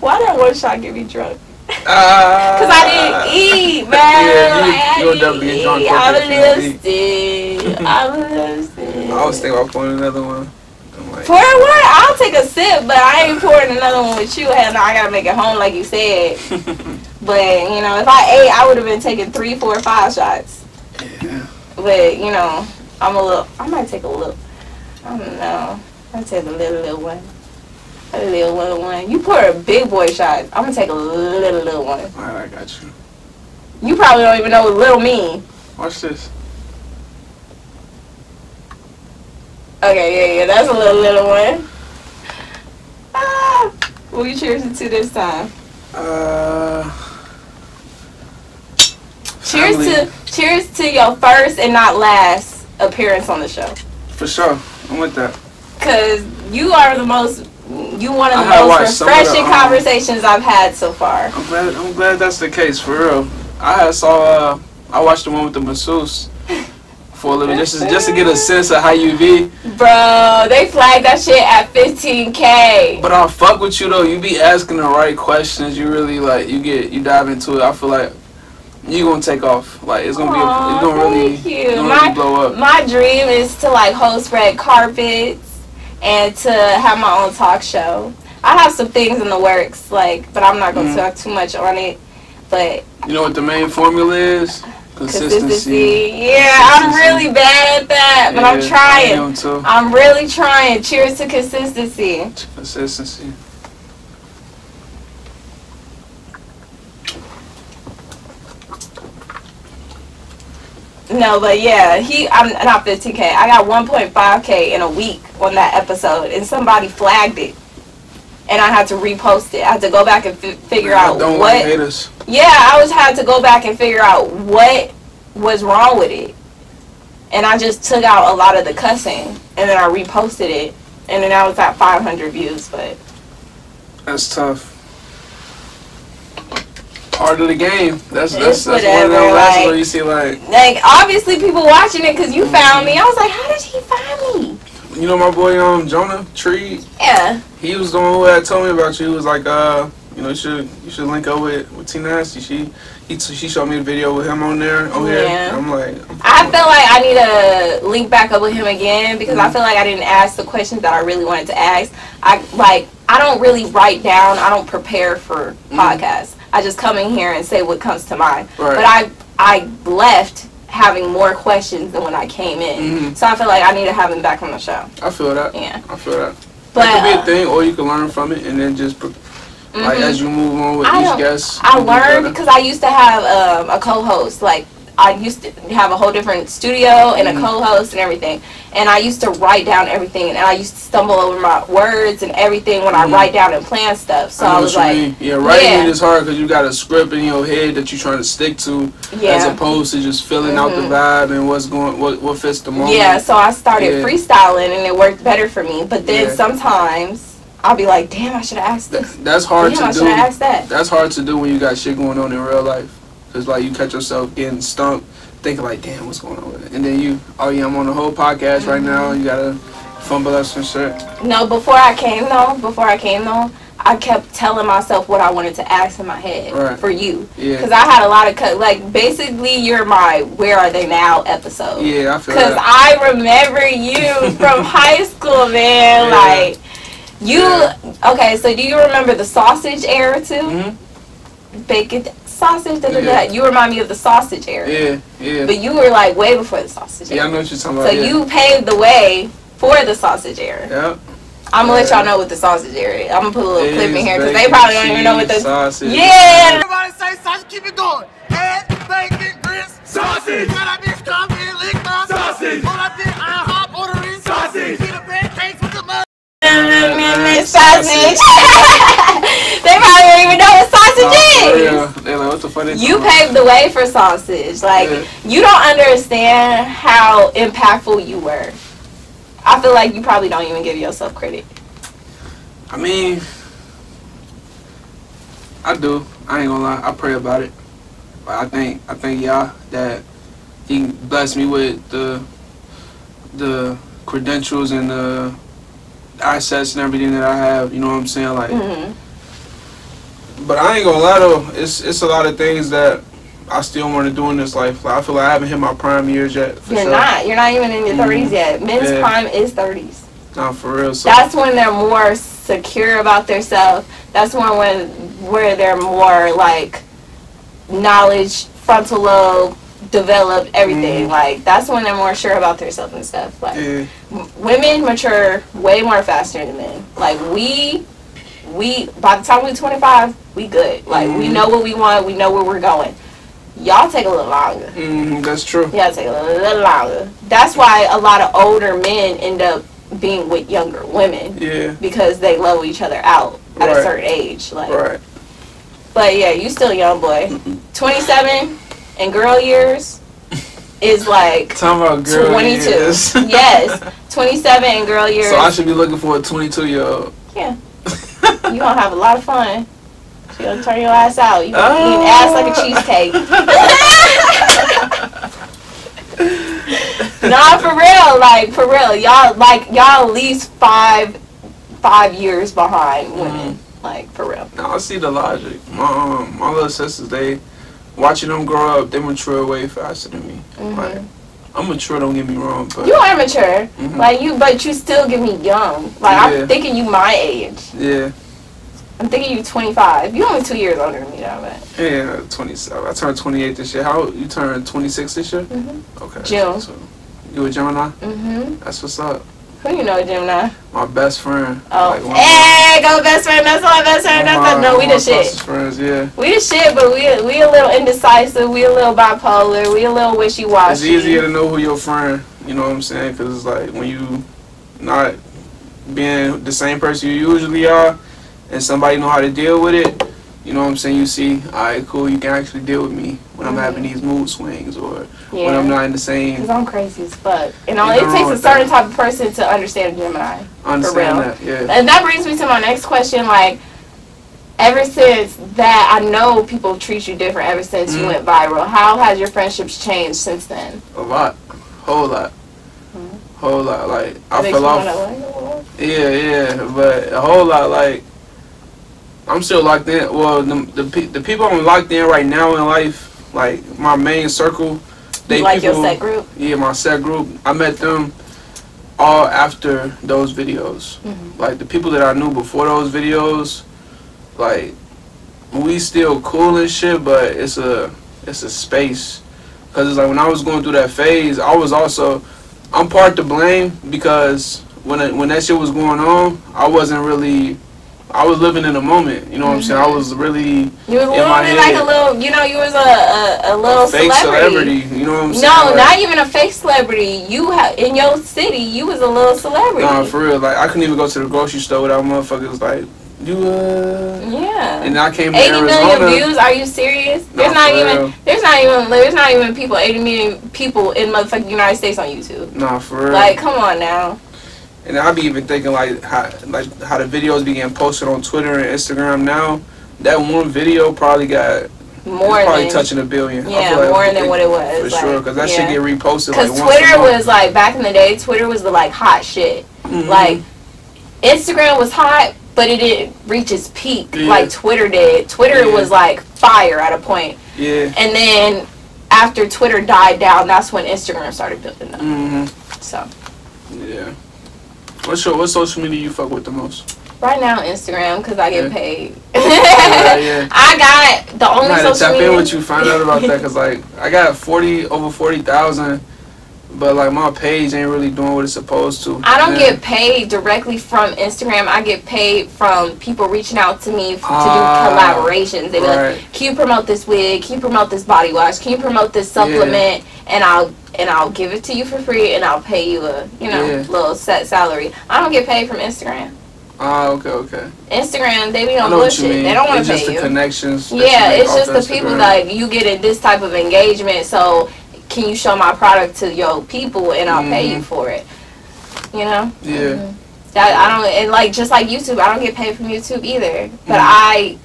Why that one shot get me drunk? Ah, Cause I didn't eat, man. Yeah, you- Like, I you'll didn't definitely get drunk eat. I'm if you don't lipstick. I'm lipstick. I was thinking about pouring another one. For what? I'll take a sip, but I ain't pouring another one with you. Hell no, I gotta make it home like you said. But you know, if I ate, I would have been taking three, four, five shots. yeah. But you know, I'm a little. I might take a little. I don't know. I take a little, little one. A little, little one. You pour a big boy shot. I'm gonna take a little, little one. All right, I got you. You probably don't even know what little mean. Watch this. Okay, yeah, yeah, that's a little little one. Ah, what you cheers to this time? Uh. Cheers to cheers to your first and not last appearance on the show. For sure. I'm with that. Cause you are the most you one of the most of the, refreshing um, conversations I've had so far. I'm glad. I'm glad that's the case for real. I saw. Uh, I watched the one with the masseuse for a little bit, just to, just to get a sense of how you be. Bro, they flagged that shit at 15k. But I fuck with you though. You be asking the right questions. You really like. You get. You dive into it. I feel like you gonna take off. Like it's gonna be. A, it's gonna really. you. It's gonna My- really blow up. My dream is to like host red carpets and to have my own talk show. I have some things in the works, like, but I'm not gonna Mhm. talk too much on it. But You know what the main formula is? Consistency. consistency, yeah, I'm really bad at that, but I'm Yeah, I trying. am too. I'm really trying. Cheers to consistency. Consistency. No, but yeah, he. I'm not 15k. I got 1.5k in a week on that episode, and somebody flagged it, and I had to repost it. I had to go back and fi- figure I out don't what. like haters. Yeah, I was had to go back and figure out what was wrong with it, and I just took out a lot of the cussing, and then I reposted it, and then I was at 500 views. But That's tough. Part of the game. That's that's It's that's one of lessons like- where you see like like, obviously, people watching it because you found me. I was like, how did he find me? You know my boy um Jonah Tree. Yeah. He was the one who had told me about you. He was like uh you know you should you should link up with with T Nasty. She he she showed me a video with him on there on. Yeah. I'm like I'm, I feel like I need to link back up with him again because I feel like I didn't ask the questions that I really wanted to ask. I like I don't really write down. I don't prepare for podcasts. I just come in here and say what comes to mind. Right. But I I left having more questions than when I came in. Mhm. So I feel like I need to have him back on the show. I feel that. Yeah. I feel that. But it could be uh, a thing, or you can learn from it and then just pro- like as you move on with I each guest. I learned because I used to have um, a co-host. Like I used to have a whole different studio and a Mhm. co-host and everything. And I used to write down everything, and I used to stumble over my words and everything when Mhm. I write down and plan stuff. So I I, was like, mean. yeah, writing yeah. is hard because you got a script in your head that you're trying to stick to, as opposed to just filling out the Mhm. vibe and what's going, what what fits the moment. yeah. So I started Yeah. freestyling, and it worked better for me. But then Yeah. sometimes I'll be like, damn, I should have asked That- this. that's hard Damn, I to should do. have asked that. That's hard to do when you got shit going on in real life. Cause like you catch yourself getting stumped, thinking like, damn, what's going on with it? And then you, oh yeah, I'm on the whole podcast right now. Mm-hmm. You gotta fumble up some shit. No, before I came though, before I came though, I kept telling myself what I wanted to ask in my head Right. for you. Yeah, Because I had a lot of, cut like, basically, you're my Where Are They Now episode. yeah, I feel Because that. I remember you from high school, man. Yeah. Like, you, Yeah. okay, so do you remember the sausage era too? Mhm. Bacon, sausage, da da Yeah. da. You remind me of the sausage era. Yeah, yeah, But you were like way before the sausage yeah. I era. know what you're talking So about. yeah. you paved the way for the sausage era. Yep. I'm gonna let y'all know what the sausage era. I'm gonna put a little clip in here because they bacon, probably don't even know what cheese, the. sausage. Yeah! Everybody say sausage, keep it going. Egg, bacon, grits, sausage. Got that bitch come in, lick my sausage. On that bitch, I hop, ordering sausage. Get a pancakes with the mud. Sausage. they probably don't even know what sausage for is. They like, what the fuck? You paved the way for sausage. Like Yeah. you don't understand how impactful you were. I feel like you probably don't even give yourself credit. I mean, I do. I ain't gonna lie. I pray about it. But I think I think y'all that he blessed me with the the credentials and the assets and everything that I have. You know what I'm saying? Like, hmm but I ain't gonna lie though. It's it's a lot of things that I still want to do in this life. Like, I feel like I haven't hit my prime years yet. You're sure. not. You're not even in your Mhm. 30s yet. Men's Yeah. prime is 30s. Not for real. So That's when they're more secure about themselves. That's when when where they're more like knowledge, frontal lobe, developed, everything. Mhm. Like that's when they're more sure about themselves and stuff. Like yeah, m- women mature way more faster than men. Like we we by the time we're 25, we good. Like we Mhm. know what we want, we know where we're going. Y'all take a little longer. mm, that's true. Yeah, take a little longer. That's why a lot of older men end up being with younger women Yeah, because they level each other out at a certain age. Like, right. but yeah, you still young boy. Twenty seven and girl years is like Talking about girl twenty two. years. yes, twenty seven and girl years. So I should be looking for a 22 year old. yeah, you gonna have a lot of fun. You gonna turn your ass out. You gonna Oh. eat ass like a cheesecake. nah, for real, like for real, y'all like y'all at least five five years behind women, like for real. No, I see the logic. My um, my little sisters, they watching them grow up, they mature way faster than me. Mhm. Like I'm mature. Don't get me wrong, but You are mature, Mhm. like you, but you still give me young. Like Yeah. I'm thinking you my age. yeah, I'm thinking you 25. You only two years older than me, though. But yeah. 27. I turned 28 this year. How you turned 26 this year? Mhm. Okay. June. So, you a Gemini? mhm. That's what's up. Who you know, Gemini? My best friend. Oh, like, one of my- hey, go best friend. That's my best friend. That's my- no, we the shit. Friends, yeah. We the shit, but we we a little indecisive. We a little bipolar. We a little wishy washy. It's easier to know who your friend. You know what I'm saying? Because it's like when you not being the same person you usually are, and somebody know how to deal with it. You know what I'm saying? You see, all right, cool. You can actually deal with me when I'm Mhm. having these mood swings or Yeah. when I'm not in the Cause. I'm crazy as fuck. And know, Ain't it takes a certain that. type of person to understand Gemini. Understand real. that? Yeah. And that brings me to my next question. Like, ever since that, I know people treat you different ever since you Mhm. went viral. How has your friendships changed since then? A lot. Whole lot. Mhm. Whole lot. Like I fell off. like, Yeah, yeah, but a whole lot like I'm still locked in. Well, the the, pe- the people I'm locked in right now in life, like my main circle, they like your set group? Yeah, my set group. I met them all after those videos. Mhm. Like the people that I knew before those videos, like we still cool and shit, but it's a it's a space. Cause it's like when I was going through that phase, I was also I'm part to blame because when it, when that shit was going on, I wasn't really. I was living in the moment, you know what I'm saying? I was really You was a In my bit like a little, you know, you was a, a, a little fake celebrity. celebrity. you know what I'm saying? No, Like- not even a fake celebrity. You ha- in your city, you was a little celebrity. Nah, for real. Like I couldn't even go to the grocery store without motherfuckers like you. uh... yeah. And I came to 80 million views? Are you serious? Nah, There's not even real. there's not even there's not even people 80 million people in motherfucking United States on YouTube. Nah, for real. Like, come on now. And I'd be even thinking like how like how the videos be getting posted on Twitter and Instagram now. That one video probably got More probably than touching a billion. Yeah, like more than what it was. For like, sure, because that yeah. shit get reposted like Because a Twitter was like back in the day. Twitter was the like hot shit. Mhm. Like Instagram was hot, but it didn't reach its peak Yeah. like Twitter did. Twitter Yeah. was like fire at a point, yeah. and then after Twitter died down, that's when Instagram started building up. hmm So Yeah. What's your what social media you fuck with the most? right now Instagram because I get Yeah. paid. yeah, yeah. I got the only to social tap media. in with you, find out about that, cause like I got forty over forty thousand, but like my page ain't really doing what it's supposed to. I don't get paid directly from Instagram. I get paid from people reaching out to me f- to Ah, do collaborations. They be like, "Can you promote this wig? Can you promote this body wash? Can you promote this supplement?" And I'll and I'll give it to you for free, and I'll pay you a you know Yeah. little set salary. I don't get paid from Instagram. Ah, okay, okay. Instagram, they be on know what you bullshit. They don't want it's to just pay the you. connections. Yeah, it's just the people Instagram. like you get in this type of engagement. So can you show my product to your people, and I'll pay you Mhm. for it. You know. Yeah. Mhm. That I don't and like just like YouTube, I don't get paid from YouTube either. But Mhm. I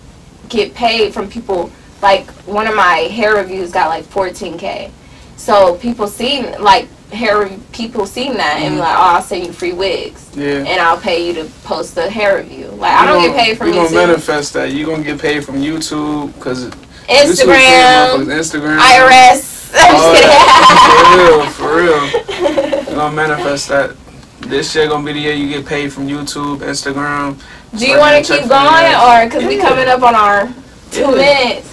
get paid from people like one of my hair reviews got like 14k. So people seen like hair people seen that and Mhm. like, oh, I'll send you free wigs Yeah. and I'll pay you to post the hair review. Like I don't gonna- get paid from you're gonna manifest that. You're gonna get paid from YouTube because Instagram, Instagram, IRS. I'm Oh, just for real, for real. You're gonna manifest that. This shit gonna be the year you get paid from YouTube, Instagram. Do you want to keep going, or because we coming up on our two Yeah. minutes?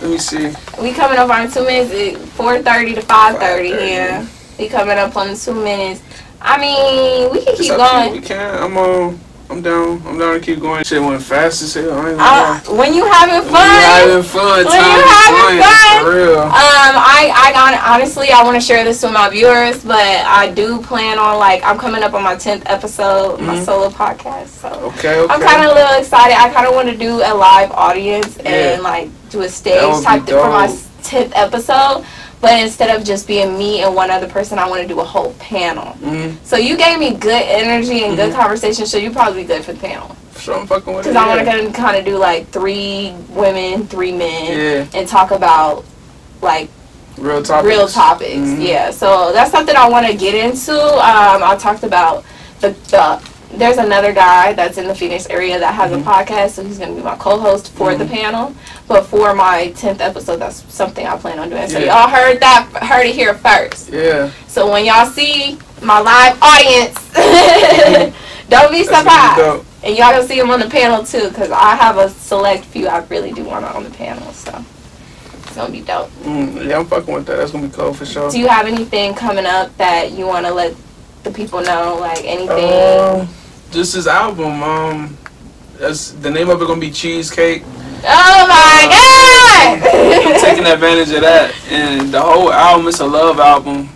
Let me see. We coming up on two minutes. Four thirty to five thirty. here. Yeah, we coming up on two minutes. I mean, we can keep to you. going. We can. I'm on. I'm down. I'm down to keep going. Shit went fast as hell. I ain't Uh, when you having fun. having fun. When Time you having fun. For real. Um, I, I honestly, I want to share this with my viewers, but I do plan on like I'm coming up on my tenth episode, my Mhm. solo podcast. So Okay. Okay. I'm kind of a little excited. I kind of want to do a live audience Yeah. and like do a stage type thing for my tenth episode. But instead of just being me and one other person, I want to do a whole panel. Mm, So you gave me good energy and good Mhm. conversation, so you probably be good for the panel. so I'm fucking with it. Because I want to kind of do like three women, three men, Yeah. and talk about like Real topics. real topics. Mhm. Yeah, so that's something I want to get into. Um, I talked about the, the there's another guy that's in the Phoenix area that has Mm-hmm. a podcast, so he's gonna be my co-host for the panel. But for my tenth episode, that's something I plan on doing. So Yeah. y'all heard that, heard it here first. Yeah. So when y'all see my live audience, don't be That's gonna be surprised. And y'all gonna see him on the panel too, cause I have a select few I really do want on the panel. So it's gonna be dope. Mm, yeah, I'm fucking with that. That's gonna be cool for sure. Do you have anything coming up that you want to let the people know? Like anything? Um, just this album. Um, that's the name of it gonna be Cheesecake. oh my god! I'm Taking advantage of that, and the whole album. It's a love album.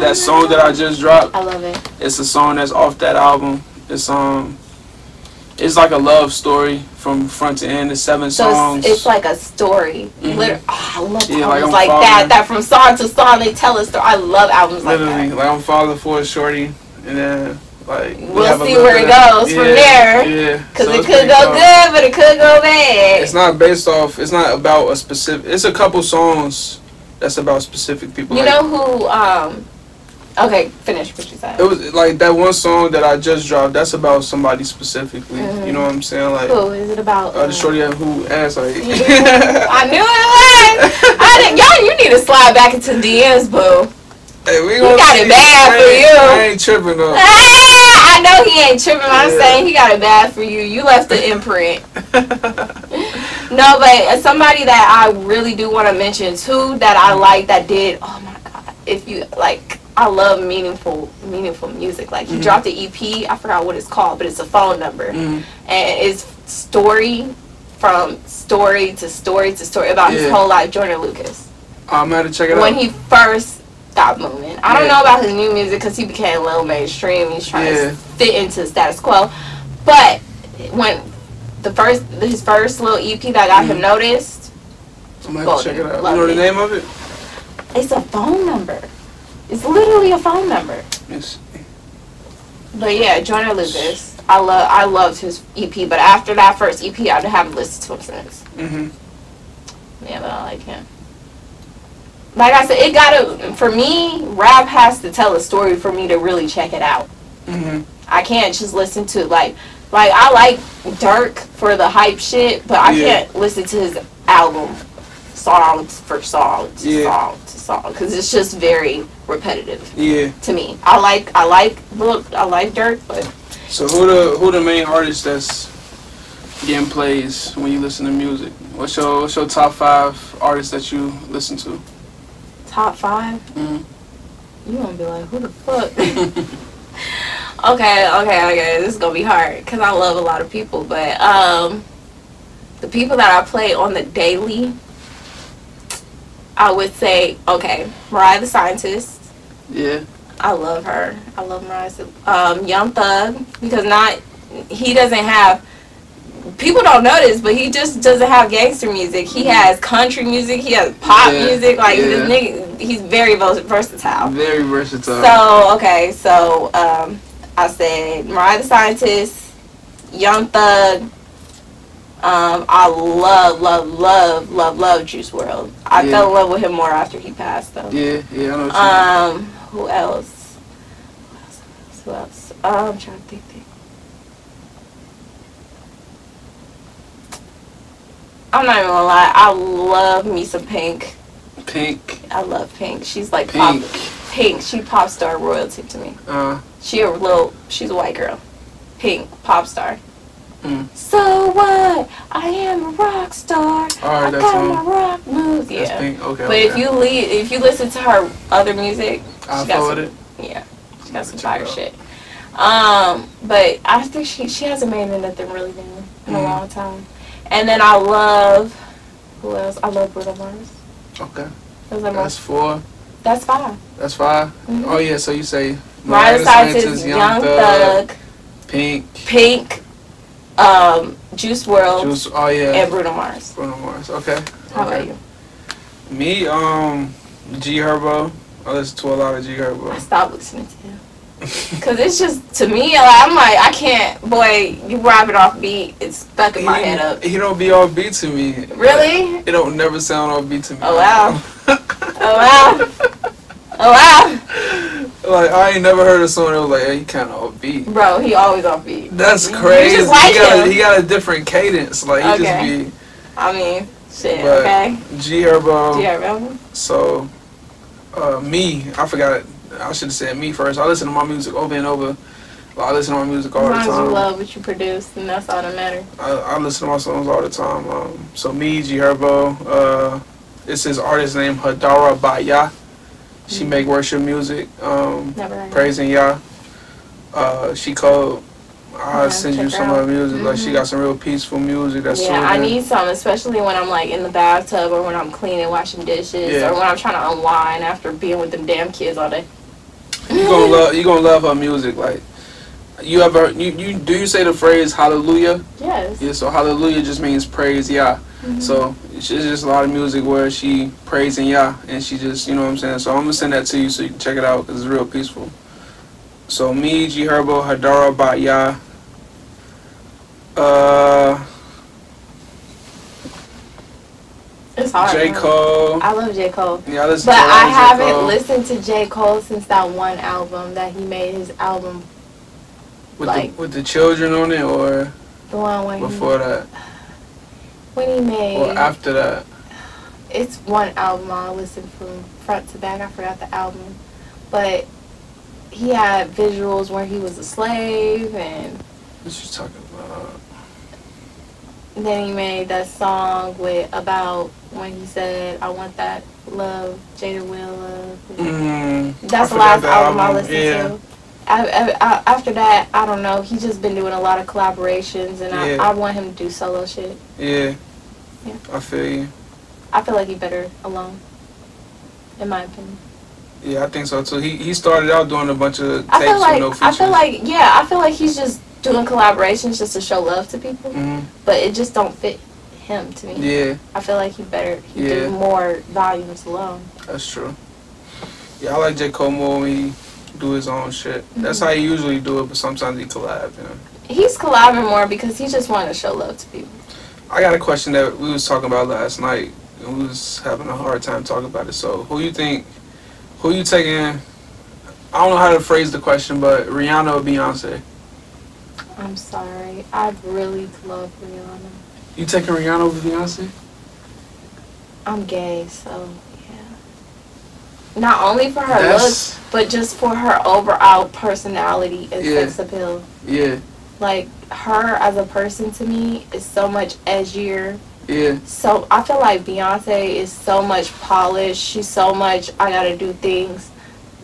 That song that I just dropped. I love it. It's a song that's off that album. It's um, it's like a love story from front to end. It's seven So songs. it's, it's like a story. Mhm. Liter- oh, I love Yeah, like albums like that. That from song to song they tell a story. I love albums like that. literally like I'm falling for a shorty, and then like we We'll see where it goes from yeah, there. Yeah, Cause So it could go dope. good, but it could go bad. It's not based off. It's not about a specific. It's a couple songs that's about specific people. you like, know who? Um. Okay, finish what you said. it was like that one song that I just dropped. That's about somebody specifically. Mhm. You know what I'm saying? Like Who is it about? uh, the um, shorty who asked like. I knew it was. I didn't, y'all, you need to slide back into DMs, boo. Hey, we gonna got it bad I for you. I ain't tripping though. I know he ain't tripping. I'm Yeah. saying he got it bad for you. You left the imprint. No, but somebody that I really do want to mention too that I like that did. Oh my god! If you like, I love meaningful, meaningful music. Like he Mhm. dropped the EP. I forgot what it's called, but it's a phone number, Mhm. and it's story from story to story to story about his whole life. Jordan Lucas I'm gonna check it when out. When he first got moving. I don't Yeah. know about his new music because he became a little mainstream. He's trying Yeah. to fit into the status quo. But when the first his first little EP that got him Mhm. noticed, I'm gonna check it out. You know the name of it? it's a phone number. It's literally a phone number. Yes. But yeah, Jordan Lucas. I love I loved his EP, but after that first EP, I haven't listened to him since. Mhm. Yeah, but I like him. Like I said, it gotta for me. Rap has to tell a story for me to really check it out. Mhm. I can't just listen to like like I like Durk for the hype shit, but I Yeah. can't listen to his album song for song to Yeah. song to song because it's just very repetitive Yeah. to me. I like I like look I like Durk, but So who the who the main artist that's getting plays when you listen to music? What's your what's your top five artists that you listen to? Top five, Mhm. you gonna be like who the fuck? okay, okay, okay. This is gonna be hard because I love a lot of people, but um, the people that I play on the daily, I would say okay, Mariah the Scientist. Yeah. I love her. I love Mariah. Um, Young Thug because not he doesn't have. People don't notice, but he just doesn't have gangster music. He has country music. He has pop Yeah, music. Like yeah. this nigga, he's very versatile. Very versatile. So okay, so um, I said Mariah the Scientist, Young Thug. Um, I love, love, love, love, love Juice WRLD. I Yeah. fell in love with him more after he passed, though. yeah, yeah, I know Um, who else? Who else? Who else? Oh, I'm trying to think. think. I'm not even gonna lie. I love me some Pink. Pink. I love Pink. She's like Pink. pop. Pink. She pop star royalty to me. Uh, She a little. She's a white girl. Pink pop star. Mm. So what? I am a rock star. I got my rock moves. Yeah. Pink. Okay. But okay. if you leave, if you listen to her other music, I'll she got some- it. Yeah, she got some fire shit. Um, but I think she she hasn't made nothing really new in a Mhm. long time. And then I love who else? I love Bruno Mars. Okay. Those are my, That's four. that's five. That's five. Mhm. Oh yeah. So you say Mariah the Scientist, Young Thug, Pink, Pink, um, Juice WRLD, Juice. Oh yeah. and Bruno Mars. Bruno Mars. Okay. How about you? Me, um, G Herbo. I listen to a lot of G Herbo. I stopped listening to him. Cause it's just to me, like, I'm like I can't. Boy, you rapping off beat, it's stuck in he, my head up. he don't be off beat to me. Really? It don't never sound off beat to me. Oh, wow. Oh wow. Oh wow. like I ain't never heard a song that was like, hey, he kind of off beat. Bro, he always off beat. That's You crazy. just like he, got him. a, he got a different cadence. Like he Okay. just be. I mean, shit. But okay. G Herbo. You remember? So, uh, me, I forgot. I should have said me first. I listen to my music over and over. I listen to my music all As the long as you love what you produce, and that's all that matters. I, I listen to my songs all the time. Um, so me, G Herbo. Uh, it's his artist name Hadara Baya. She Mhm. make worship music. Um, Never heard. of praising Yah. Uh, she called. I'll Yeah, send you some of her music. Like she Mhm. got some real peaceful music. That's yeah, I need some, especially when I'm like in the bathtub or when I'm cleaning, washing dishes, Yeah. or when I'm trying to unwind after being with them damn kids all day. You gonna love. You gonna love her music. Like you ever. You, you do you say the phrase Hallelujah? Yes. Yeah. So Hallelujah just means praise Yah. Mhm. So it's just a lot of music where she praising Yah and she just you know what I'm saying. So I'm gonna send that to you so you can check it out because it's real peaceful. So me, G Herbo, Hadara by Yah. Uh, it's hard. J? Cole. I love J Cole. Yeah, I listen But I haven't listened to J. Cole since that one album that he made his album, with like- the, with the children on it, or the one when before that, when he made or after that. it's one album I listened from front to back. I forgot the album, but he had visuals where he was a slave, and What you talking about? Then he made that song with about when he said, "I want that love, Jada Will." Mm, That's the last the album, I album, listened yeah. to. I, I, I, after that, I don't know. He's just been doing a lot of collaborations, and Yeah. I, I want him to do solo shit. Yeah. Yeah. I feel you. I feel like he better alone, in my opinion. Yeah, I think so too. He he started out doing a bunch of tapes I feel like with no I feel like yeah, I feel like he's just doing collaborations just to show love to people, Mhm. but it just don't fit him to me. Yeah, I feel like he better he Yeah. do more volumes alone. that's true. Yeah, I like J Cole more when he do his own shit. That's Mm-hmm. how he usually do it, but sometimes he collab. You know. He's collabing more because he just wanted to show love to people. I got a question that we was talking about last night, and we was having a hard time talking about it. So, who you think? Who you taking? I don't know how to phrase the question, but Rihanna or Beyonce? I'm sorry, I really love Rihanna. You taking Rihanna over Beyonce? I'm gay, so yeah. Not only for her looks, but just for her overall personality and Yeah. sex appeal. yeah, Like her as a person to me is so much edgier. yeah, So I feel like Beyonce is so much polished. She's so much I gotta do things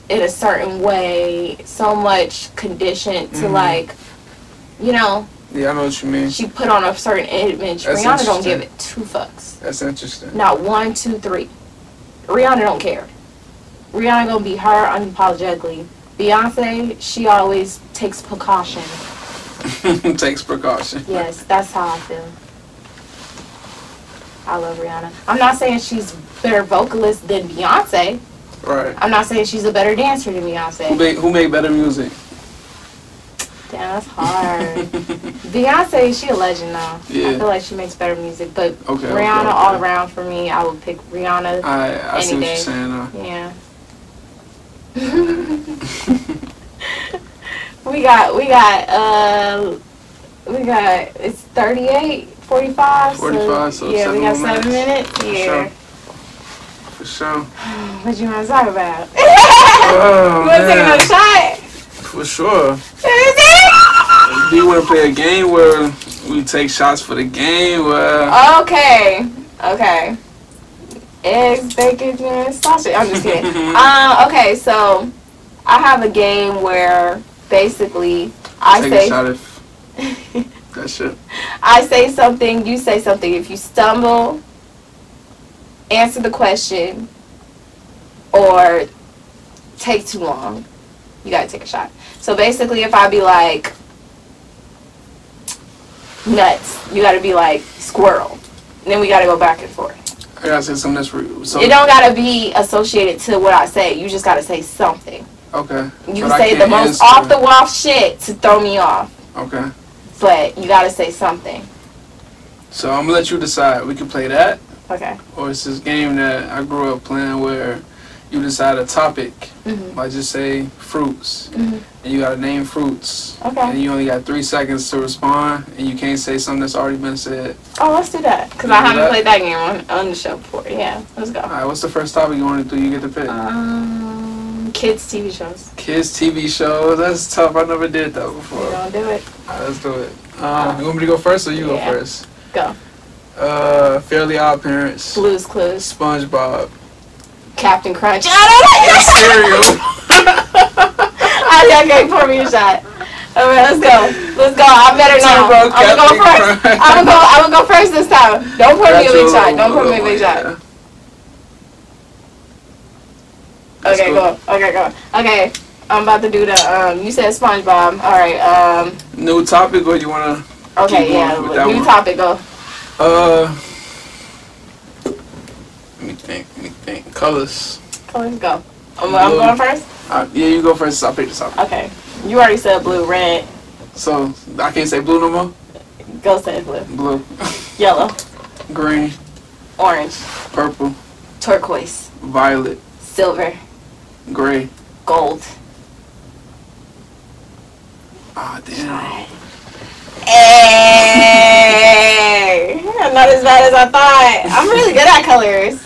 in a certain way. So much conditioned to Mhm. like, you know, yeah. I know what you mean. she put on a certain image. That's Rihanna don't give it two fucks. That's interesting. Not one, two, three. Rihanna don't care. Rihanna gonna be her unapologetically. Beyonce, she always takes precaution. Takes precaution. Yes, that's how I feel. I love Rihanna. I'm not saying she's better vocalist than Beyonce. Right. I'm not saying she's a better dancer than Beyonce. Who make who make better music? Damn, that's hard. Beyonce, she a legend now. I feel like she makes better music, but Okay. okay, Rihanna okay. all around for me. I would pick Rihanna. I I see Any what day. you're saying. Uh, Yeah. we got we got uh we got it's 38 45 45, so yeah we got seven minutes For yeah sure. For sure. what you want to talk about Oh, you want to take another shot For sure. Do you want to play a game where we take shots for the game? Where okay okay eggs bacon and sausage I'm just kidding uh, okay so I have a game where basically I take say a shot if that shit. I say something, you say something. If you stumble, answer the question, or take too long, you gotta take a shot. So basically, if I be like nuts, you gotta be like squirrel. And then we gotta go back and forth. I gotta say something that's real. So, It don't gotta be associated to what I say. You just gotta say something. okay. You But say the most off the wall shit to throw me off, Okay. but you gotta say something. So I'm gonna let you decide. We can play that, Okay. or it's this game that I grew up playing where you decide a topic, Mhm. like just say fruits, Mhm. And you gotta name fruits, Okay. and you only got three seconds to respond, and you can't say something that's already been said. Oh, let's do that. Because I haven't that? played that game on, on the show before. Yeah, let's go. All right, what's the first topic you want to do? You get to pick. Um, kids TV shows. Kids TV shows. That's tough. I never did that before. You don't do it. All right, let's do it. Um, you want me to go first or you Yeah. go first? Go. Uh, Fairly Odd Parents, Blues Clues. SpongeBob, Captain Crunch. I don't cereal. know. okay, pour me a shot. All right, let's go. Let's go. I'm better now. I'm gonna go first. I'm gonna go. I'm gonna go first this time. Don't pour me a big shot. Don't pour me a big shot. Okay, go. Okay, go. Okay, I'm about to do the. Um, you said SpongeBob. All right. Um. New topic or you wanna? Okay. Keep Yeah. going with that New one. topic. Go. Uh, let me think. Let me think. Colors. Colors, go. I'm, I'm going first. Uh, yeah, you go first. I'll pick this up. Okay. You already said blue, red. So I can't say blue no more. Go say blue. Blue, Yellow, green, orange, purple, turquoise, violet, silver, gray. gold. Ah, damn. Hey, I'm not as bad as I thought. I'm really good at colors.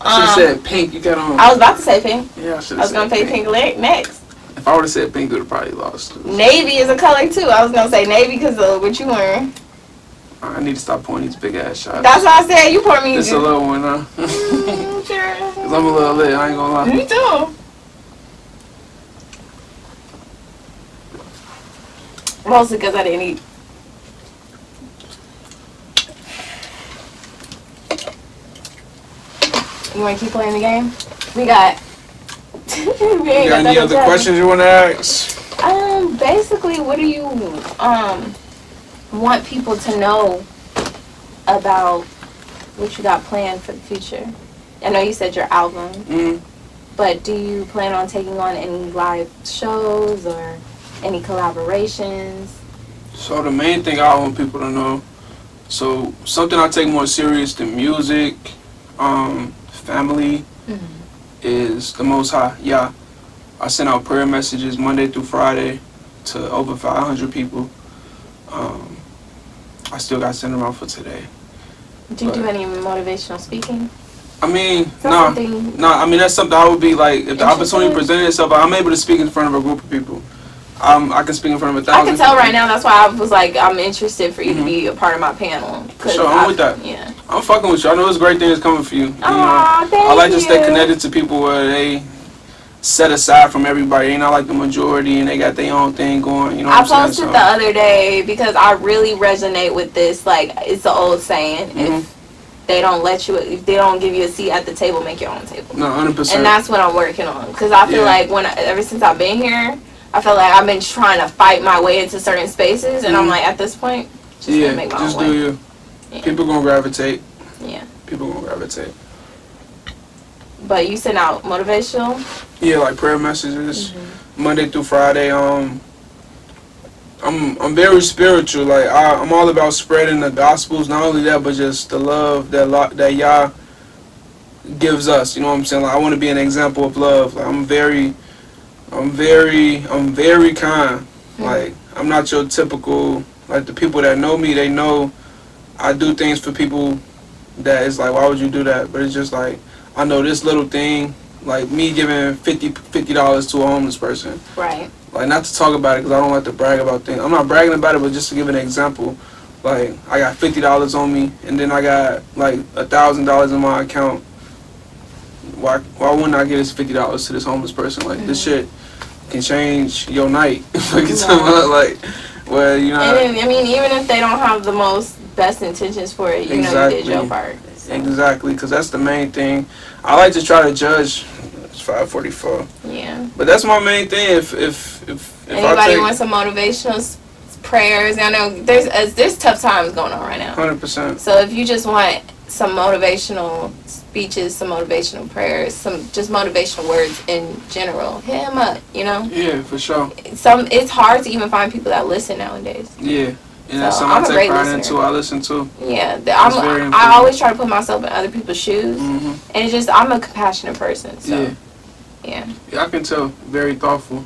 I should have Um, said pink. You got on. I was about to say pink. yeah, I should I was gonna say pink le- next. If I would have said pink, would have probably lost. Navy is a color too. I was gonna say navy because of what you wearing. I need to stop pouring these big ass shots. That's why I said you pour me. It's a little one, huh? Mm, sure. Cause I'm a little lit. I ain't gonna lie. Me too. Mostly because I didn't eat. You want to keep playing the game? We got. we ain't You got any other time. questions you want to ask? Um, basically, what do you um want people to know about what you got planned for the future? I know you said your album, Mm. but do you plan on taking on any live shows or any collaborations? So the main thing I want people to know, so something I take more serious than music, um, family, is the Most High. Yeah, I send out prayer messages Monday through Friday to over 500 people. Um, I still got sent them out for today. Do you do any motivational speaking? I mean, no, no. I mean that's something I would be like if the opportunity presented itself. I'm able to speak in front of a group of people. Um, I can speak in front of a thousand. I can tell right now. That's why I was like, I'm interested for you to Mhm. be a part of my panel. 'cause Sure, I'm I- with that. Yeah. I'm fucking with you. I know there's great thing things coming for you. you know? Aw, thank I like to stay connected to people where they set aside from everybody. They not like the majority and they got their own thing going. You know I posted saying? the other day because I really resonate with this. Like it's the old saying: Mhm. if they don't let you, if they don't give you a seat at the table, make your own table. No, hundred percent. And that's what I'm working on. Cause I feel Yeah. like when I, ever since I've been here, I feel like I've been trying to fight my way into certain spaces, and I'm Mhm. like, at this point, just Yeah, gonna make my just own do way. you. Yeah. People gonna gravitate. Yeah. People gonna gravitate. But you send out motivational. Yeah, like prayer messages Mm-hmm. Monday through Friday. Um, I'm I'm very spiritual. Like I, I'm all about spreading the gospels. Not only that, but just the love that lo- that Yah gives us. You know what I'm saying? Like I want to be an example of love. Like I'm very, I'm very, I'm very kind. Mm. Like I'm not your typical. Like the people that know me, they know I do things for people that is like, why would you do that? But it's just like I know this little thing, like me giving 50 dollars to a homeless person. Right. Like not to talk about it because I don't like to brag about things. I'm not bragging about it, but just to give an example. Like I got fifty dollars on me, and then I got like a thousand dollars in my account. Why why wouldn't I give this fifty dollars to this homeless person? Like this mm. shit can change your night. like it's like, well you know. And then, I mean, even if they don't have the most best intentions for it, you know, you did your part. So, Exactly, because that's the main thing. I like to try to judge. It's five forty-four, yeah. but that's my main thing. If if if, if Anybody take want some motivational prayers? I know there's uh, there's tough times going on right now. hundred percent, So if you just want some motivational speeches, some motivational prayers, some just motivational words in general, hit him up. You know, yeah, for sure. some it's hard to even find people that listen nowadays. Yeah, And that's So, something I'm a I great take pride into. I listen to. Yeah, the, I'm, I always try to put myself in other people's shoes, hmm and it's just I'm a compassionate person. So Yeah. yeah. yeah, I can tell. Very thoughtful.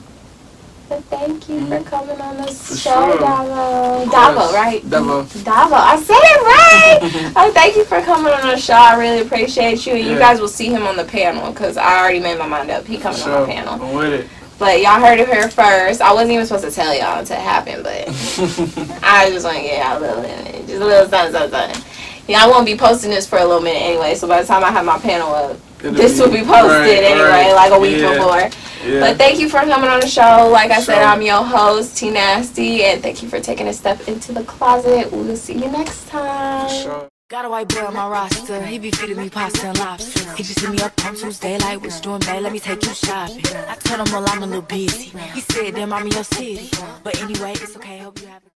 But thank you for coming on the Mm-hmm. For show, sure. Devo. Devo, right? Devo. Devo. I said it right. oh, thank you for coming on the show. I really appreciate you. And you guys will see him on the panel because I already made my mind up. He For coming on the panel. I'm with it. But y'all heard it here first. I wasn't even supposed to tell y'all until it happened, but I just want to get y'all a little, just a little something, something, something. Yeah, I won't be posting this for a little minute anyway. So by the time I have my panel up, It'll this will be posted right, anyway, right. like a week Yeah, before. Yeah. But thank you for coming on the show. Like I said, I'm your host, T Nasty, and thank you for taking a step into the closet. We'll see you next time. Got a white boy on my roster. He be feeding me pasta and lobster. He just hit me up on Tuesday, like, what's doing, babe? Let me take you shopping. I told him, well, I'm a little busy. He said, damn, I'm in your city. But anyway, it's okay. Hope you have a